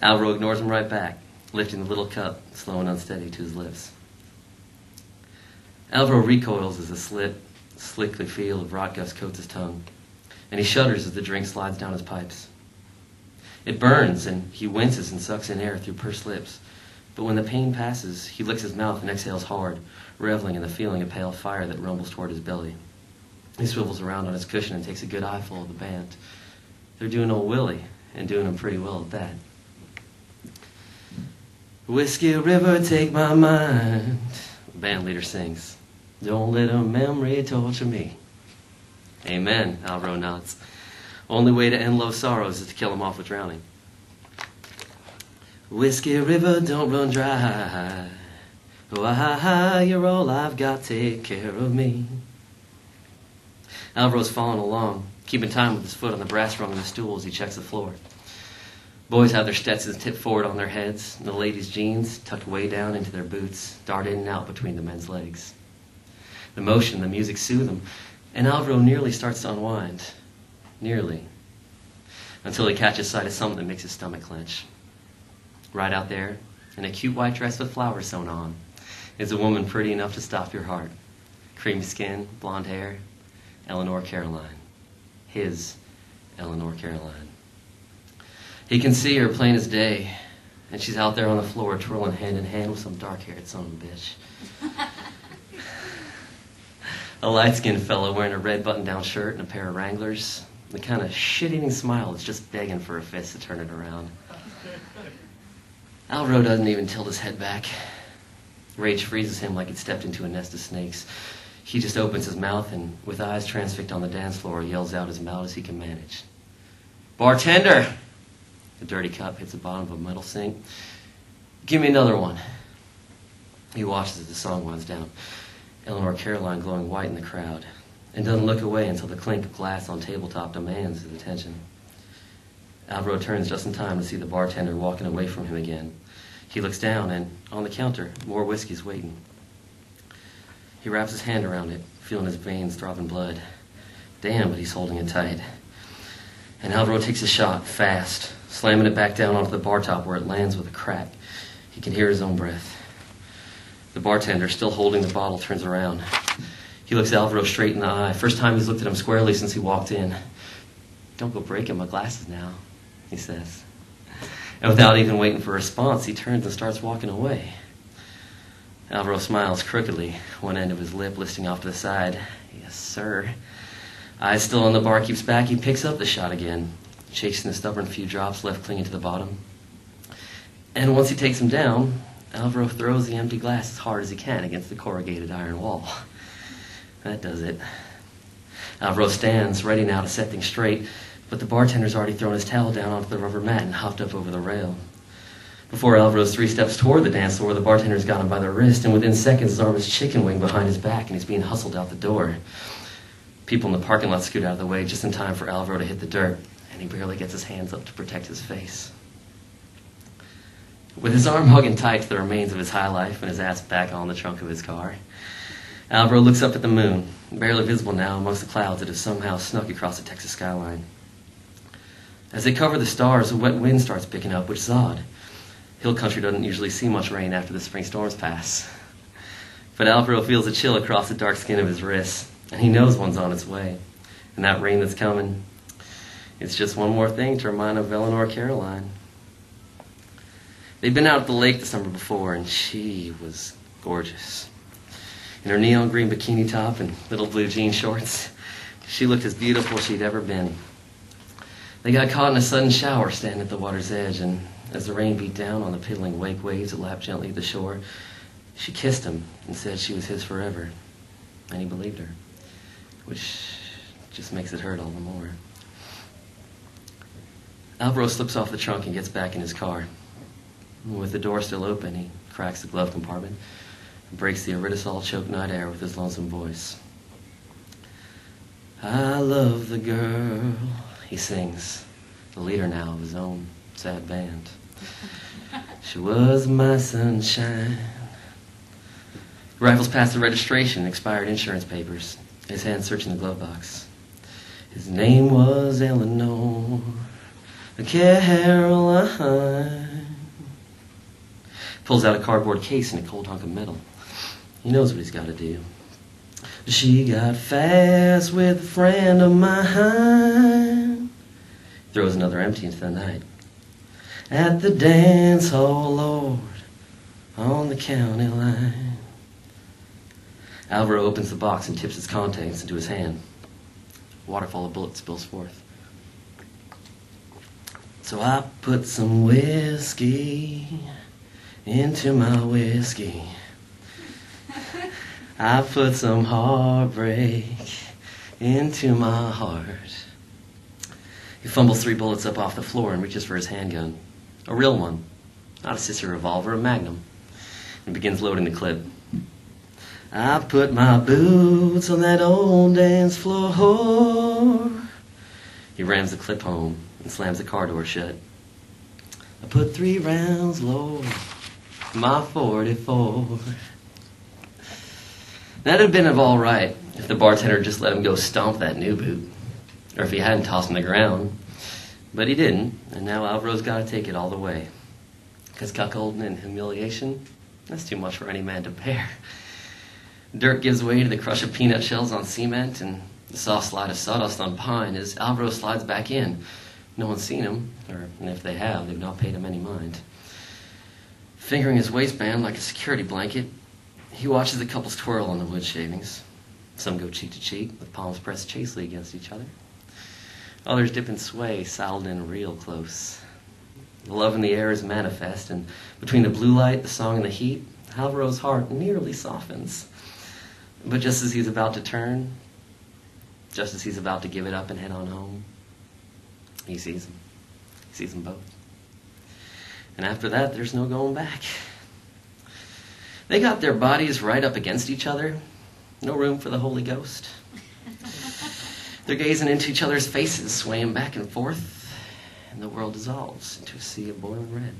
Alvaro ignores him right back, lifting the little cup, slow and unsteady, to his lips. Alvaro recoils as the slit, slickly feel of rot gust coats his tongue, and he shudders as the drink slides down his pipes. It burns, and he winces and sucks in air through pursed lips. But when the pain passes, he licks his mouth and exhales hard, reveling in the feeling of pale fire that rumbles toward his belly. He swivels around on his cushion and takes a good eyeful of the band. They're doing old Willie, and doing him pretty well at that. Whiskey River, take my mind, the band leader sings. Don't let a memory torture me. Amen, Alvaro nods. Only way to end love's sorrows is to kill him off with drowning. Whiskey River, don't run dry. Ah, you're all I've got, take care of me. Alvaro's following along, keeping time with his foot on the brass rung of the stool as he checks the floor. Boys have their Stetsons tipped forward on their heads, and the ladies' jeans tucked way down into their boots, dart in and out between the men's legs. The motion, the music soothe them, and Alvaro nearly starts to unwind. Nearly. Until he catches sight of something that makes his stomach clench. Right out there, in a cute white dress with flowers sewn on, is a woman pretty enough to stop your heart. Creamy skin, blonde hair, Eleanor Caroline. His Eleanor Caroline. He can see her plain as day, and she's out there on the floor twirling hand in hand with some dark haired son of a bitch. a light skinned fellow wearing a red button down shirt and a pair of Wranglers. The kind of shit eating smile that's just begging for a fist to turn it around. Alvaro doesn't even tilt his head back. Rage freezes him like he'd stepped into a nest of snakes. He just opens his mouth and, with eyes transfixed on the dance floor, yells out as loud as he can manage. Bartender! The dirty cup hits the bottom of a metal sink. Give me another one. He watches as the song winds down. Eleanor Caroline glowing white in the crowd, and doesn't look away until the clink of glass on tabletop demands his attention. Alvaro turns just in time to see the bartender walking away from him again. He looks down, and on the counter, more whiskey's waiting. He wraps his hand around it, feeling his veins throbbing blood. Damn, but he's holding it tight. And Alvaro takes a shot, fast, slamming it back down onto the bar top where it lands with a crack. He can hear his own breath. The bartender, still holding the bottle, turns around. He looks Alvaro straight in the eye. First time he's looked at him squarely since he walked in. Don't go breaking my glasses now, he says. And without even waiting for a response, he turns and starts walking away. Alvaro smiles crookedly, one end of his lip listing off to the side. Yes, sir. Eyes still on the bar keeps back. He picks up the shot again, chasing the stubborn few drops left clinging to the bottom. And once he takes him down, Alvaro throws the empty glass as hard as he can against the corrugated iron wall. That does it. Alvaro stands, ready now to set things straight, but the bartender's already thrown his towel down onto the rubber mat and hopped up over the rail. Before Alvaro's three steps toward the dance floor, the bartender's got him by the wrist, and within seconds, his arm is chicken wing behind his back, and he's being hustled out the door. People in the parking lot scoot out of the way just in time for Alvaro to hit the dirt, and he barely gets his hands up to protect his face. With his arm hugging tight to the remains of his high life and his ass back on the trunk of his car, Alvaro looks up at the moon, barely visible now amongst the clouds that have somehow snuck across the Texas skyline. As they cover the stars, a wet wind starts picking up, which is odd. Hill country doesn't usually see much rain after the spring storms pass. But Alvaro feels a chill across the dark skin of his wrists, and he knows one's on its way. And that rain that's coming, it's just one more thing to remind of Eleanor Caroline. They'd been out at the lake the summer before, and she was gorgeous. In her neon green bikini top and little blue jean shorts, she looked as beautiful as she'd ever been. They got caught in a sudden shower standing at the water's edge, and as the rain beat down on the piddling wake waves that lapped gently at the shore, she kissed him and said she was his forever. And he believed her, which just makes it hurt all the more. Alvaro slips off the trunk and gets back in his car. With the door still open, he cracks the glove compartment and breaks the aerosol choked night air with his lonesome voice. I love the girl, he sings, the leader now of his own sad band. She was my sunshine. Rifles past the registration, expired insurance papers, his hand searching the glove box. His name was Eleanor Caroline. Pulls out a cardboard case and a cold hunk of metal. He knows what he's got to do. She got fast with a friend of mine. Throws another empty into the night. At the dance hall, Lord, on the county line. Alvaro opens the box and tips its contents into his hand. A waterfall of bullets spills forth. So I put some whiskey into my whiskey. I put some heartbreak into my heart. He fumbles three bullets up off the floor and reaches for his handgun. A real one, not a sissy revolver, a magnum. And begins loading the clip. I put my boots on that old dance floor. He rams the clip home and slams the car door shut. I put three rounds low my 44. That'd have been of all right if the bartender just let him go stomp that new boot, or if he hadn't tossed him to the ground. But he didn't, and now Alvaro's got to take it all the way. Because cuckolding and humiliation, that's too much for any man to bear. Dirt gives way to the crush of peanut shells on cement and the soft slide of sawdust on pine as Alvaro slides back in. No one's seen him, or if they have, they've not paid him any mind. Fingering his waistband like a security blanket, he watches the couples twirl on the wood shavings. Some go cheek to cheek, with palms pressed chastely against each other. Others dip and sway, saddled in real close. The love in the air is manifest, and between the blue light, the song, and the heat, Alvaro's heart nearly softens. But just as he's about to turn, just as he's about to give it up and head on home, he sees them. He sees them both. And after that, there's no going back. They got their bodies right up against each other. No room for the Holy Ghost. They're gazing into each other's faces, swaying back and forth, and the world dissolves into a sea of boiling red.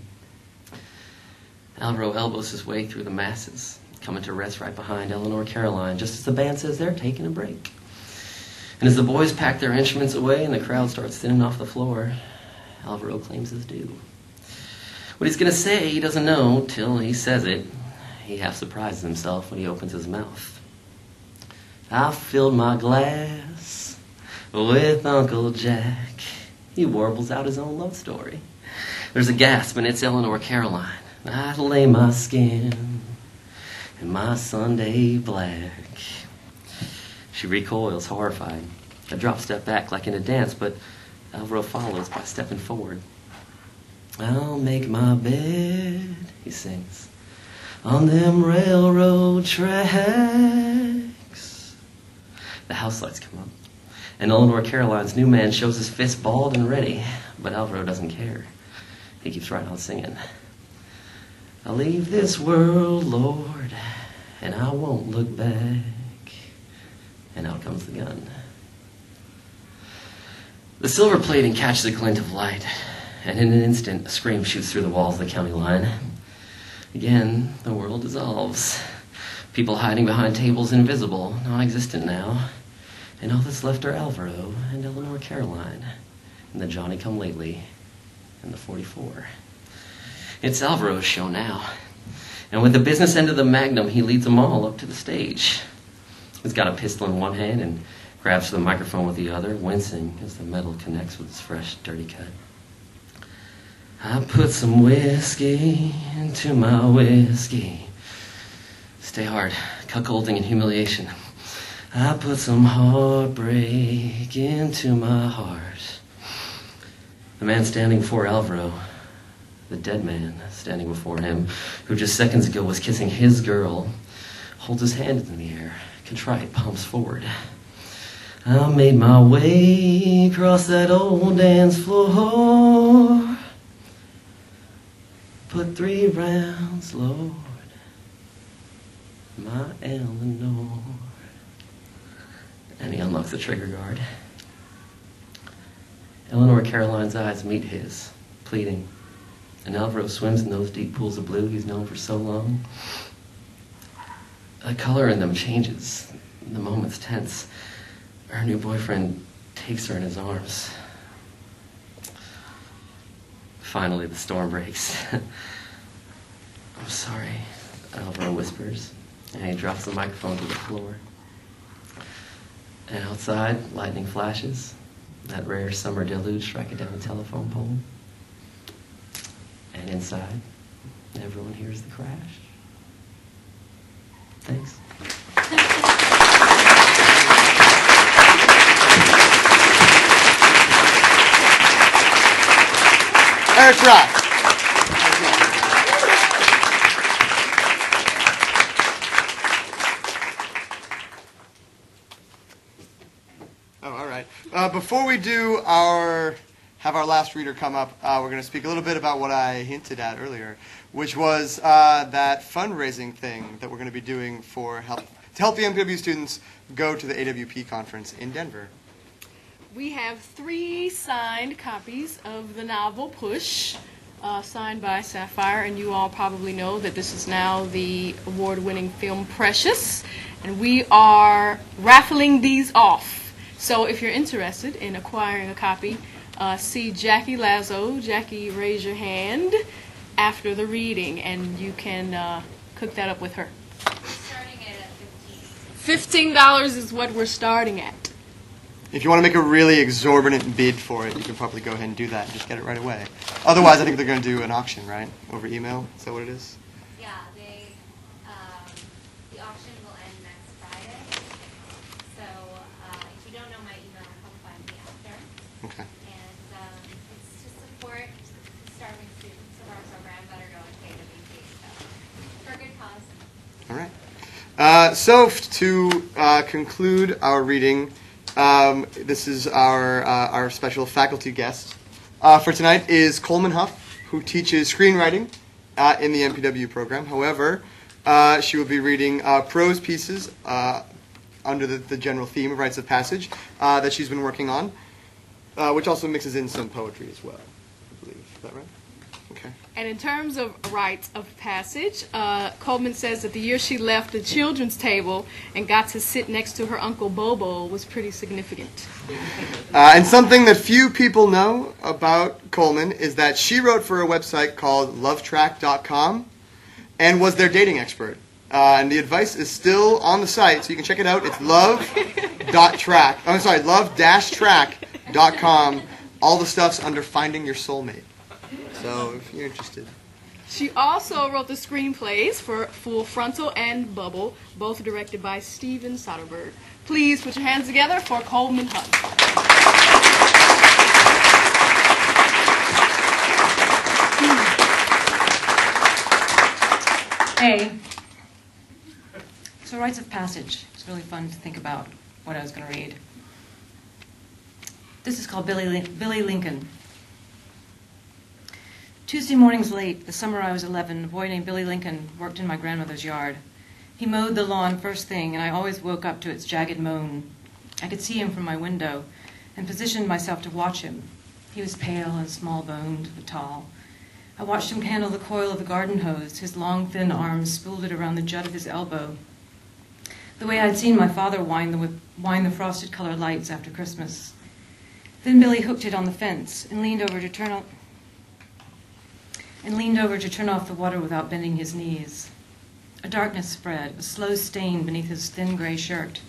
Alvaro elbows his way through the masses, coming to rest right behind Eleanor Caroline, just as the band says they're taking a break. And as the boys pack their instruments away and the crowd starts thinning off the floor, Alvaro claims his due. What he's going to say, he doesn't know till he says it. He half surprises himself when he opens his mouth. I filled my glass with Uncle Jack. He warbles out his own love story. There's a gasp, and it's Eleanor Caroline. I lay my skin in my Sunday black. She recoils, horrified. A drop step back like in a dance, but Alvaro follows by stepping forward. I'll make my bed, he sings, on them railroad tracks. The house lights come up, and Eleanor Caroline's new man shows his fist balled and ready, but Alvaro doesn't care. He keeps right on singing. I'll leave this world, Lord, and I won't look back. And out comes the gun. The silver plating catches a glint of light, and in an instant, a scream shoots through the walls of the county line. Again, the world dissolves. People hiding behind tables invisible, non existent now. And all that's left are Alvaro and Eleanor Caroline, and the Johnny come lately, and the 44. It's Alvaro's show now. And with the business end of the magnum, he leads them all up to the stage. He's got a pistol in one hand and grabs the microphone with the other, wincing as the metal connects with his fresh, dirty cut. I put some whiskey into my whiskey. Stay hard, cuckolding and humiliation. I put some heartbreak into my heart. The man standing before Alvaro, the dead man standing before him, who just seconds ago was kissing his girl, holds his hand in the air, contrite, palms forward. I made my way across that old dance floor. Put three rounds, Lord, my Eleanor. And he unlocks the trigger guard. Eleanor Caroline's eyes meet his, pleading. And Alvaro swims in those deep pools of blue he's known for so long. The color in them changes. The moment's tense. Her new boyfriend takes her in his arms. Finally, the storm breaks. I'm sorry, Alvaro whispers, and he drops the microphone to the floor. And outside, lightning flashes. That rare summer deluge striking down the telephone pole. And inside, everyone hears the crash. Thanks. Eric Brach. Oh, all right. Uh, before we do our have our last reader come up, uh, we're going to speak a little bit about what I hinted at earlier, which was uh, that fundraising thing that we're going to be doing for help to help the MPW students go to the AWP conference in Denver. We have three signed copies of the novel Push, uh, signed by Sapphire, and you all probably know that this is now the award winning film Precious, and we are raffling these off. So if you're interested in acquiring a copy, uh, see Jackie Lazo. Jackie, raise your hand after the reading, and you can uh, cook that up with her. Starting at 15. $15 is what we're starting at. If you want to make a really exorbitant bid for it, you can probably go ahead and do that and just get it right away. Otherwise, I think they're going to do an auction, right? Over email? Is that what it is? Yeah, they, um, the auction will end next Friday. So, uh, if you don't know my email, come find me after. Okay. And, um, it's to support starving students of our program that are going to AWP, so, for a good cause. All right. Uh, so, f- to uh, conclude our reading, um, this is our, uh, our special faculty guest uh, for tonight is Coleman Hough, who teaches screenwriting uh, in the MPW program. However, uh, she will be reading uh, prose pieces uh, under the, the general theme of rites of passage that she's been working on, which also mixes in some poetry as well. I believe. Is that right? Okay. And in terms of rites of passage, uh, Coleman says that the year she left the children's table and got to sit next to her uncle Bobo was pretty significant. Uh, and something that few people know about Coleman is that she wrote for a website called lovetrack.com and was their dating expert. Uh, and the advice is still on the site, so you can check it out. It's love.track. I'm sorry, love-track.com. All the stuff's under Finding Your Soulmate. So if you're interested. She also wrote the screenplays for Full Frontal and Bubble, both directed by Steven Soderbergh. Please put your hands together for Coleman Hough. A. So rites of passage. It's really fun to think about what I was going to read. This is called Billy, Lin- Billy Lincoln. Tuesday mornings late, the summer I was 11, a boy named Billy Lincoln worked in my grandmother's yard. He mowed the lawn first thing, and I always woke up to its jagged moan. I could see him from my window and positioned myself to watch him. He was pale and small boned, but tall. I watched him handle the coil of the garden hose, his long, thin arms spooled it around the jut of his elbow. The way I'd seen my father wind the, wind the frosted colored lights after Christmas. Then Billy hooked it on the fence and leaned over to turn and leaned over to turn off the water without bending his knees. A darkness spread, a slow stain beneath his thin gray shirt.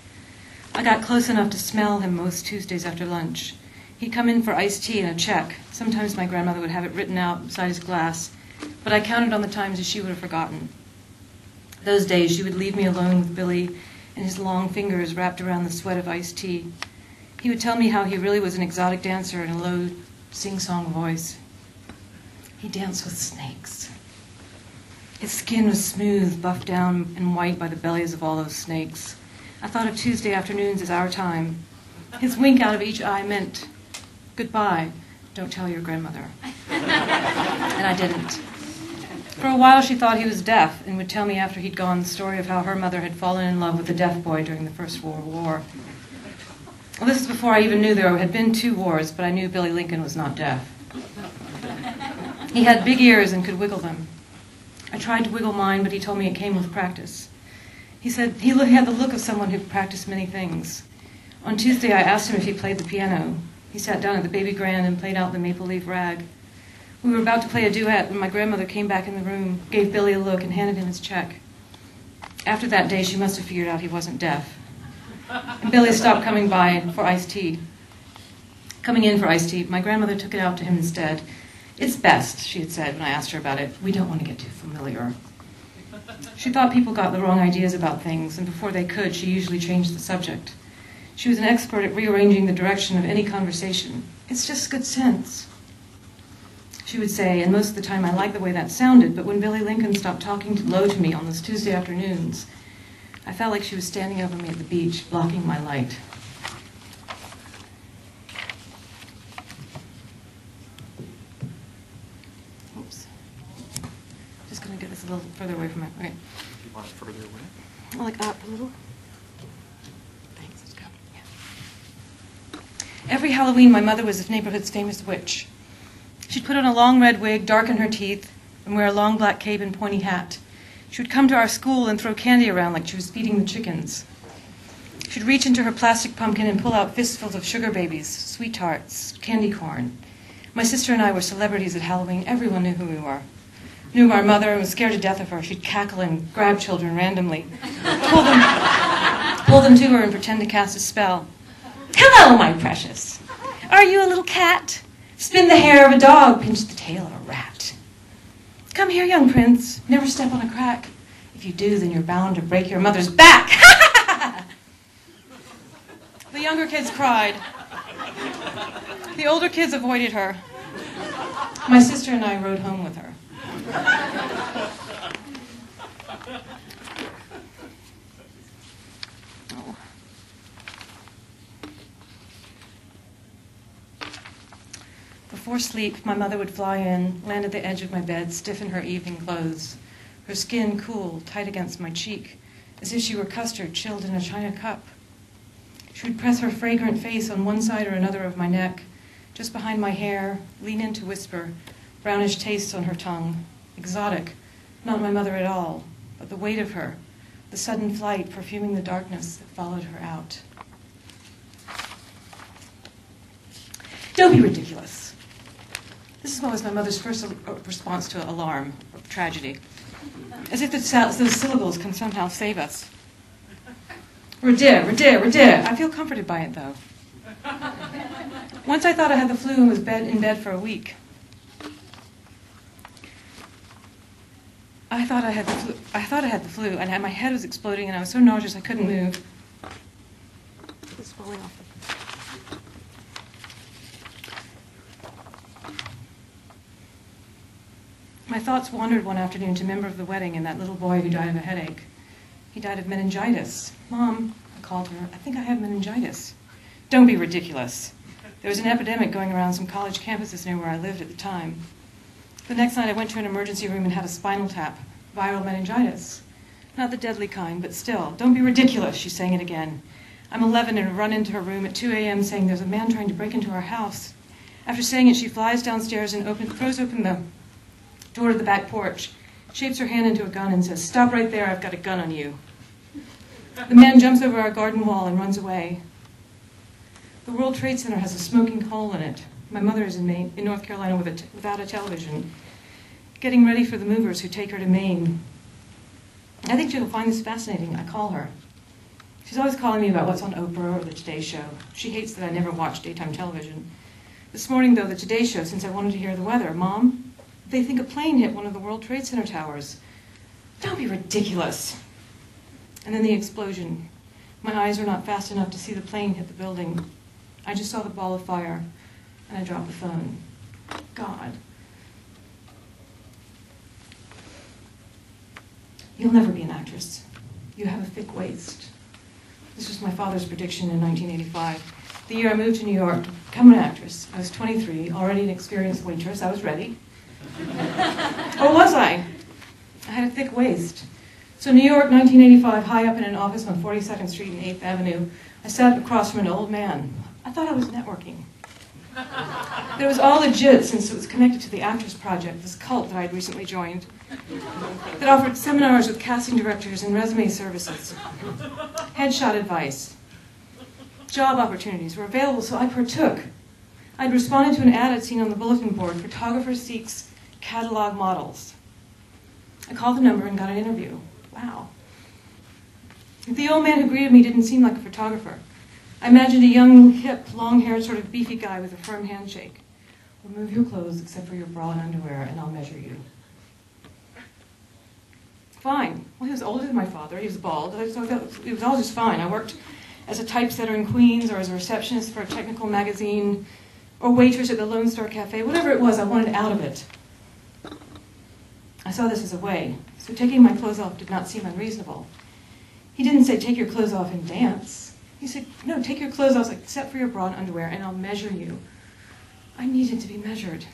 I got close enough to smell him most Tuesdays after lunch. He'd come in for iced tea and a check. Sometimes my grandmother would have it written out beside his glass, but I counted on the times that she would have forgotten. Those days she would leave me alone with Billy and his long fingers wrapped around the sweat of iced tea. He would tell me how he really was an exotic dancer in a low, sing song voice. He danced with snakes. His skin was smooth, buffed down and white by the bellies of all those snakes. I thought of Tuesday afternoons as our time. His wink out of each eye meant, Goodbye, don't tell your grandmother. and I didn't. For a while, she thought he was deaf and would tell me after he'd gone the story of how her mother had fallen in love with a deaf boy during the First World War. Well, this is before I even knew there had been two wars, but I knew Billy Lincoln was not deaf. He had big ears and could wiggle them. I tried to wiggle mine, but he told me it came with practice. He said he had the look of someone who practiced many things. On Tuesday, I asked him if he played the piano. He sat down at the baby grand and played out the Maple Leaf Rag. We were about to play a duet when my grandmother came back in the room, gave Billy a look, and handed him his check. After that day, she must have figured out he wasn't deaf. And Billy stopped coming by for iced tea. Coming in for iced tea, my grandmother took it out to him instead. It's best, she had said when I asked her about it. We don't want to get too familiar. She thought people got the wrong ideas about things, and before they could, she usually changed the subject. She was an expert at rearranging the direction of any conversation. It's just good sense. She would say, and most of the time I liked the way that sounded, but when Billy Lincoln stopped talking low to me on those Tuesday afternoons, I felt like she was standing over me at the beach, blocking my light. Oops. Just gonna get this a little further away from my, okay. You want it further away? Like up a little. Thanks, let's go. Yeah. Every Halloween, my mother was the neighborhood's famous witch. She'd put on a long red wig, darken her teeth, and wear a long black cape and pointy hat. She would come to our school and throw candy around like she was feeding the chickens. She'd reach into her plastic pumpkin and pull out fistfuls of sugar babies, sweethearts, candy corn. My sister and I were celebrities at Halloween. Everyone knew who we were. Knew our mother and was scared to death of her. She'd cackle and grab children randomly, pull them, pull them to her and pretend to cast a spell. Hello, my precious. Are you a little cat? Spin the hair of a dog, pinch the tail of a rat. Come here, young prince. Never step on a crack. If you do, then you're bound to break your mother's back. the younger kids cried. The older kids avoided her. My sister and I rode home with her. Before sleep, my mother would fly in, land at the edge of my bed, stiff in her evening clothes, her skin cool, tight against my cheek, as if she were custard chilled in a china cup. She would press her fragrant face on one side or another of my neck, just behind my hair, lean in to whisper, brownish tastes on her tongue. Exotic, not my mother at all, but the weight of her, the sudden flight perfuming the darkness that followed her out. Don't be ridiculous. This is was my mother's first response to alarm or tragedy. As if those syllables can somehow save us. Redir, redir, redir. I feel comforted by it, though. Once I thought I had the flu and was bed, in bed for a week. I thought I had the flu. I thought I had the flu, and my head was exploding, and I was so nauseous I couldn't mm-hmm. move. It's falling off. My thoughts wandered one afternoon to a member of the wedding and that little boy who died of a headache. He died of meningitis. Mom, I called her, I think I have meningitis. Don't be ridiculous. There was an epidemic going around some college campuses near where I lived at the time. The next night I went to an emergency room and had a spinal tap, viral meningitis. Not the deadly kind, but still. Don't be ridiculous, she's saying it again. I'm 11 and run into her room at 2 a.m. saying there's a man trying to break into our house. After saying it, she flies downstairs and open, throws open the door to the back porch, shapes her hand into a gun, and says, Stop right there, I've got a gun on you. The man jumps over our garden wall and runs away. The World Trade Center has a smoking hole in it. My mother is in, Maine, in North Carolina with without a television, getting ready for the movers who take her to Maine. I think she'll find this fascinating. I call her. She's always calling me about what's on Oprah or the Today Show. She hates that I never watch daytime television. This morning, though, the Today Show, since I wanted to hear the weather. Mom, they think a plane hit one of the World Trade Center towers. Don't be ridiculous. And then the explosion. My eyes were not fast enough to see the plane hit the building. I just saw the ball of fire, I dropped the phone. God. You'll never be an actress. You have a thick waist. This was my father's prediction in 1985. The year I moved to New York become an actress. I was 23, already an experienced waitress. I was ready. or was I? I had a thick waist. So, New York, 1985, high up in an office on 42nd Street and 8th Avenue, I sat across from an old man. I thought I was networking. But it was all legit since it was connected to the Actors Project, this cult that I'd recently joined, that offered seminars with casting directors and resume services, headshot advice. Job opportunities were available, so I partook. I'd responded to an ad I'd seen on the bulletin board photographer seeks catalog models. I called the number and got an interview. Wow. The old man who greeted me didn't seem like a photographer. I imagined a young, hip, long haired, sort of beefy guy with a firm handshake. Remove your clothes except for your bra and underwear, and I'll measure you. Fine. Well, he was older than my father. He was bald. It was all just fine. I worked as a typesetter in Queens or as a receptionist for a technical magazine or waitress at the Lone Star Cafe, whatever it was, I wanted out of it. I saw this as a way, so taking my clothes off did not seem unreasonable. He didn't say, take your clothes off and dance. He said, no, take your clothes off except for your bra and underwear, and I'll measure you. I needed to be measured.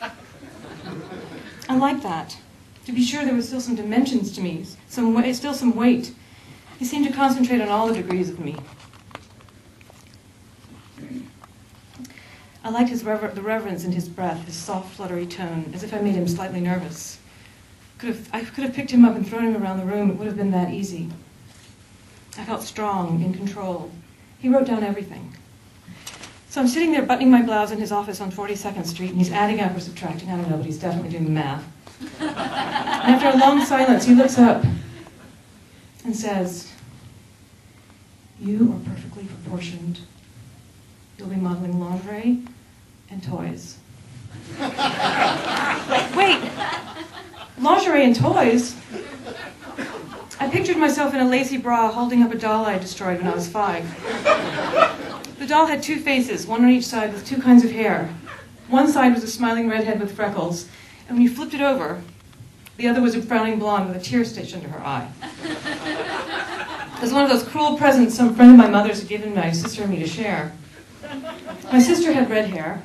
I liked that. To be sure, there was still some dimensions to me, some still some weight. He seemed to concentrate on all the degrees of me. I liked his rever- the reverence in his breath, his soft, fluttery tone, as if I made him slightly nervous. Could have, I could have picked him up and thrown him around the room. It would have been that easy. I felt strong, in control. He wrote down everything. So I'm sitting there buttoning my blouse in his office on 42nd Street, and he's adding up or subtracting. I don't know, but he's definitely doing the math. and after a long silence, he looks up and says, You are perfectly proportioned. You'll be modeling lingerie and toys. Wait, lingerie and toys? I pictured myself in a lacy bra holding up a doll I destroyed when I was five. The doll had two faces, one on each side with two kinds of hair. One side was a smiling redhead with freckles, and when you flipped it over, the other was a frowning blonde with a tear stitched under her eye. It was one of those cruel presents some friend of my mother's had given my sister and me to share. My sister had red hair.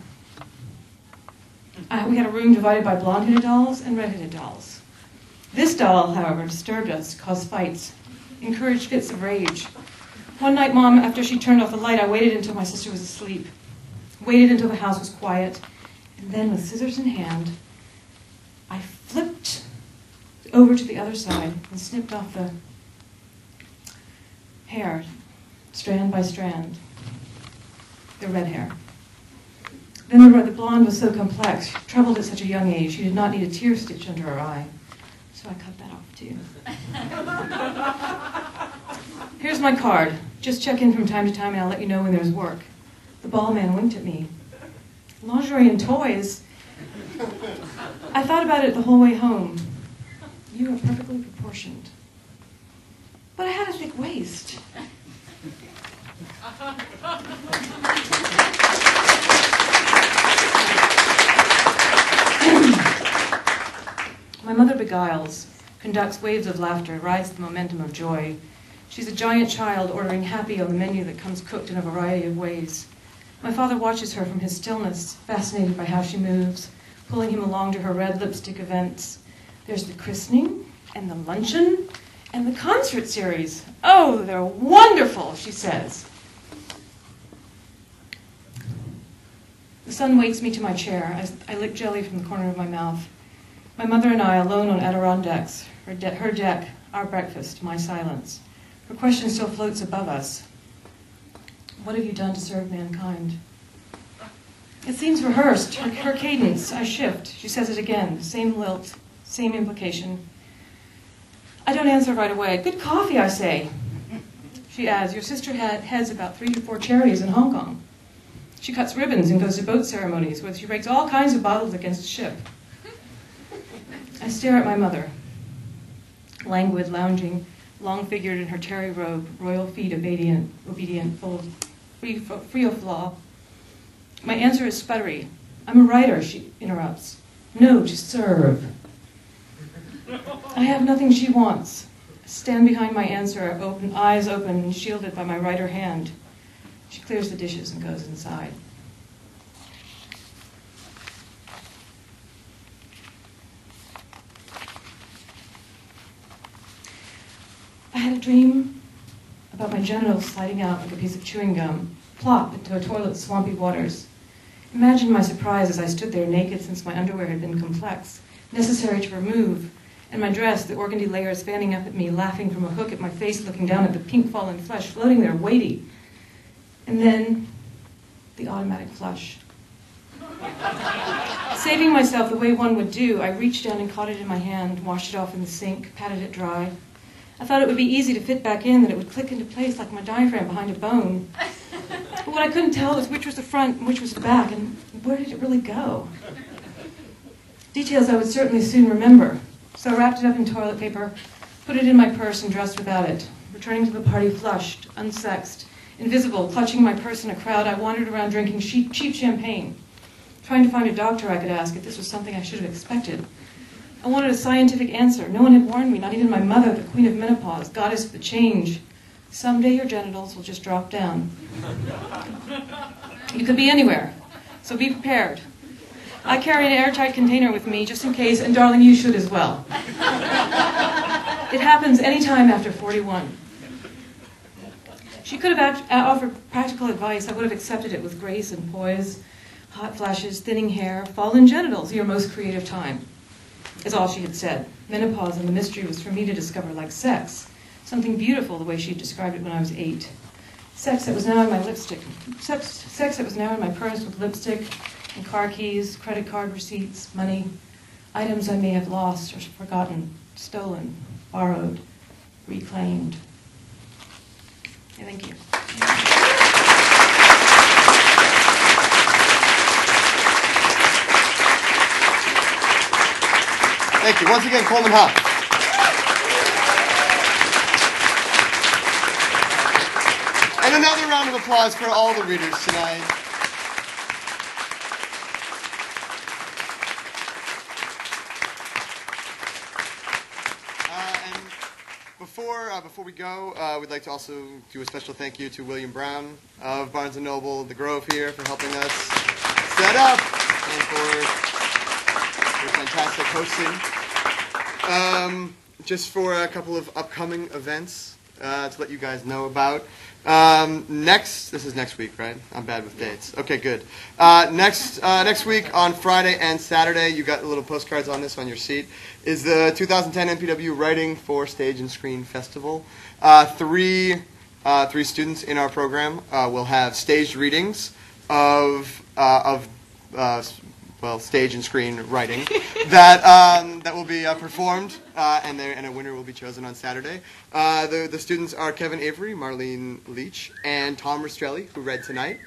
Uh, we had a room divided by blonde-headed dolls and red-headed dolls. This doll, however, disturbed us, caused fights, encouraged fits of rage. One night, Mom, after she turned off the light, I waited until my sister was asleep, waited until the house was quiet, and then, with scissors in hand, I flipped over to the other side and snipped off the hair, strand by strand, the red hair. Then the, the blonde was so complex, troubled at such a young age, she did not need a tear stitch under her eye. I cut that off too. Here's my card. Just check in from time to time and I'll let you know when there's work. The ball man winked at me. Lingerie and toys? I thought about it the whole way home. You are perfectly proportioned. But I had a thick waist. My mother beguiles, conducts waves of laughter, rides the momentum of joy. She's a giant child ordering happy on the menu that comes cooked in a variety of ways. My father watches her from his stillness, fascinated by how she moves, pulling him along to her red lipstick events. There's the christening, and the luncheon, and the concert series. Oh, they're wonderful, she says. The sun wakes me to my chair. I, I lick jelly from the corner of my mouth. My mother and I, alone on Adirondacks, her, de- her deck, our breakfast, my silence. Her question still floats above us. What have you done to serve mankind? It seems rehearsed. Her, her cadence, I shift. She says it again. Same lilt, same implication. I don't answer right away. Good coffee, I say. She adds, Your sister had, heads about three to four charities in Hong Kong. She cuts ribbons and goes to boat ceremonies where she breaks all kinds of bottles against the ship. I stare at my mother, languid, lounging, long figured in her terry robe, royal feet obedient, obedient, free, free of flaw. My answer is sputtery. I'm a writer, she interrupts. No, to serve. I have nothing she wants. Stand behind my answer, open, eyes open shielded by my writer hand. She clears the dishes and goes inside. I had a dream about my genitals sliding out like a piece of chewing gum, plop into a toilet's swampy waters. Imagine my surprise as I stood there naked since my underwear had been complex, necessary to remove, and my dress, the organdy layers fanning up at me, laughing from a hook at my face, looking down at the pink fallen flesh floating there, weighty. And then the automatic flush. Saving myself the way one would do, I reached down and caught it in my hand, washed it off in the sink, patted it dry. I thought it would be easy to fit back in, that it would click into place like my diaphragm behind a bone. But what I couldn't tell was which was the front and which was the back, and where did it really go? Details I would certainly soon remember. So I wrapped it up in toilet paper, put it in my purse, and dressed without it, returning to the party flushed, unsexed, Invisible, clutching my purse in a crowd, I wandered around drinking cheap, cheap champagne, trying to find a doctor I could ask if this was something I should have expected. I wanted a scientific answer. No one had warned me, not even my mother, the queen of menopause, goddess of the change. Someday your genitals will just drop down. You could be anywhere, so be prepared. I carry an airtight container with me just in case, and darling, you should as well. It happens anytime after 41. She could have uh, offered practical advice. I would have accepted it with grace and poise. Hot flashes, thinning hair, fallen genitals, your most creative time, is all she had said. Menopause and the mystery was for me to discover like sex. Something beautiful, the way she had described it when I was eight. Sex that was now in my lipstick. Sex, sex that was now in my purse with lipstick and car keys, credit card receipts, money, items I may have lost or forgotten, stolen, borrowed, reclaimed. Yeah, thank you. Thank you. Once again, Coleman Hough. And another round of applause for all the readers tonight. Uh, and before uh, before we go, uh, we'd like to also do a special thank you to William Brown of Barnes Noble, The Grove here, for helping us set up and for your fantastic hosting. Um, just for a couple of upcoming events uh, to let you guys know about. Um, next, this is next week, right? I'm bad with dates. Okay, good. Uh, next, uh, next week on Friday and Saturday, you got little postcards on this on your seat. Is the 2010 MPW Writing for Stage and Screen Festival. Uh, three, uh, three students in our program uh, will have staged readings of of well, stage and screen writing that um, that will be uh, performed, uh, and and a winner will be chosen on Saturday. Uh, the the students are Kevin Avery, Marlene Leach, and Tom Rastrelli, who read tonight,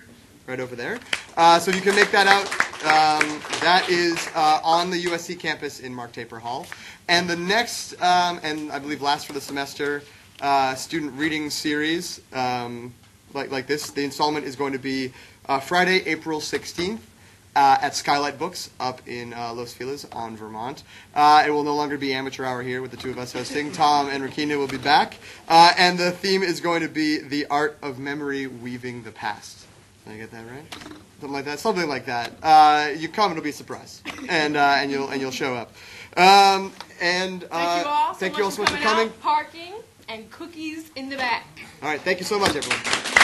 right over there. Uh, so you can make that out. Um, that is uh, on the USC campus in Mark Taper Hall, and the next, um, and I believe last for the semester, uh, student reading series um, like like this. The installment is going to be Friday, April sixteenth uh, at Skylight Books up in uh, Los Feliz on Vermont. Uh, it will no longer be amateur hour here with the two of us hosting. Tom and Rakina will be back. Uh, and the theme is going to be the art of memory weaving the past. Did I get that right? Something like that. Something like that. Uh, you come, it'll be a surprise, and uh, and you'll and you'll show up. Um, and uh, Thank you all so much you all so much for for coming coming. out, parking, and cookies in the back. All right, thank you so much, everyone.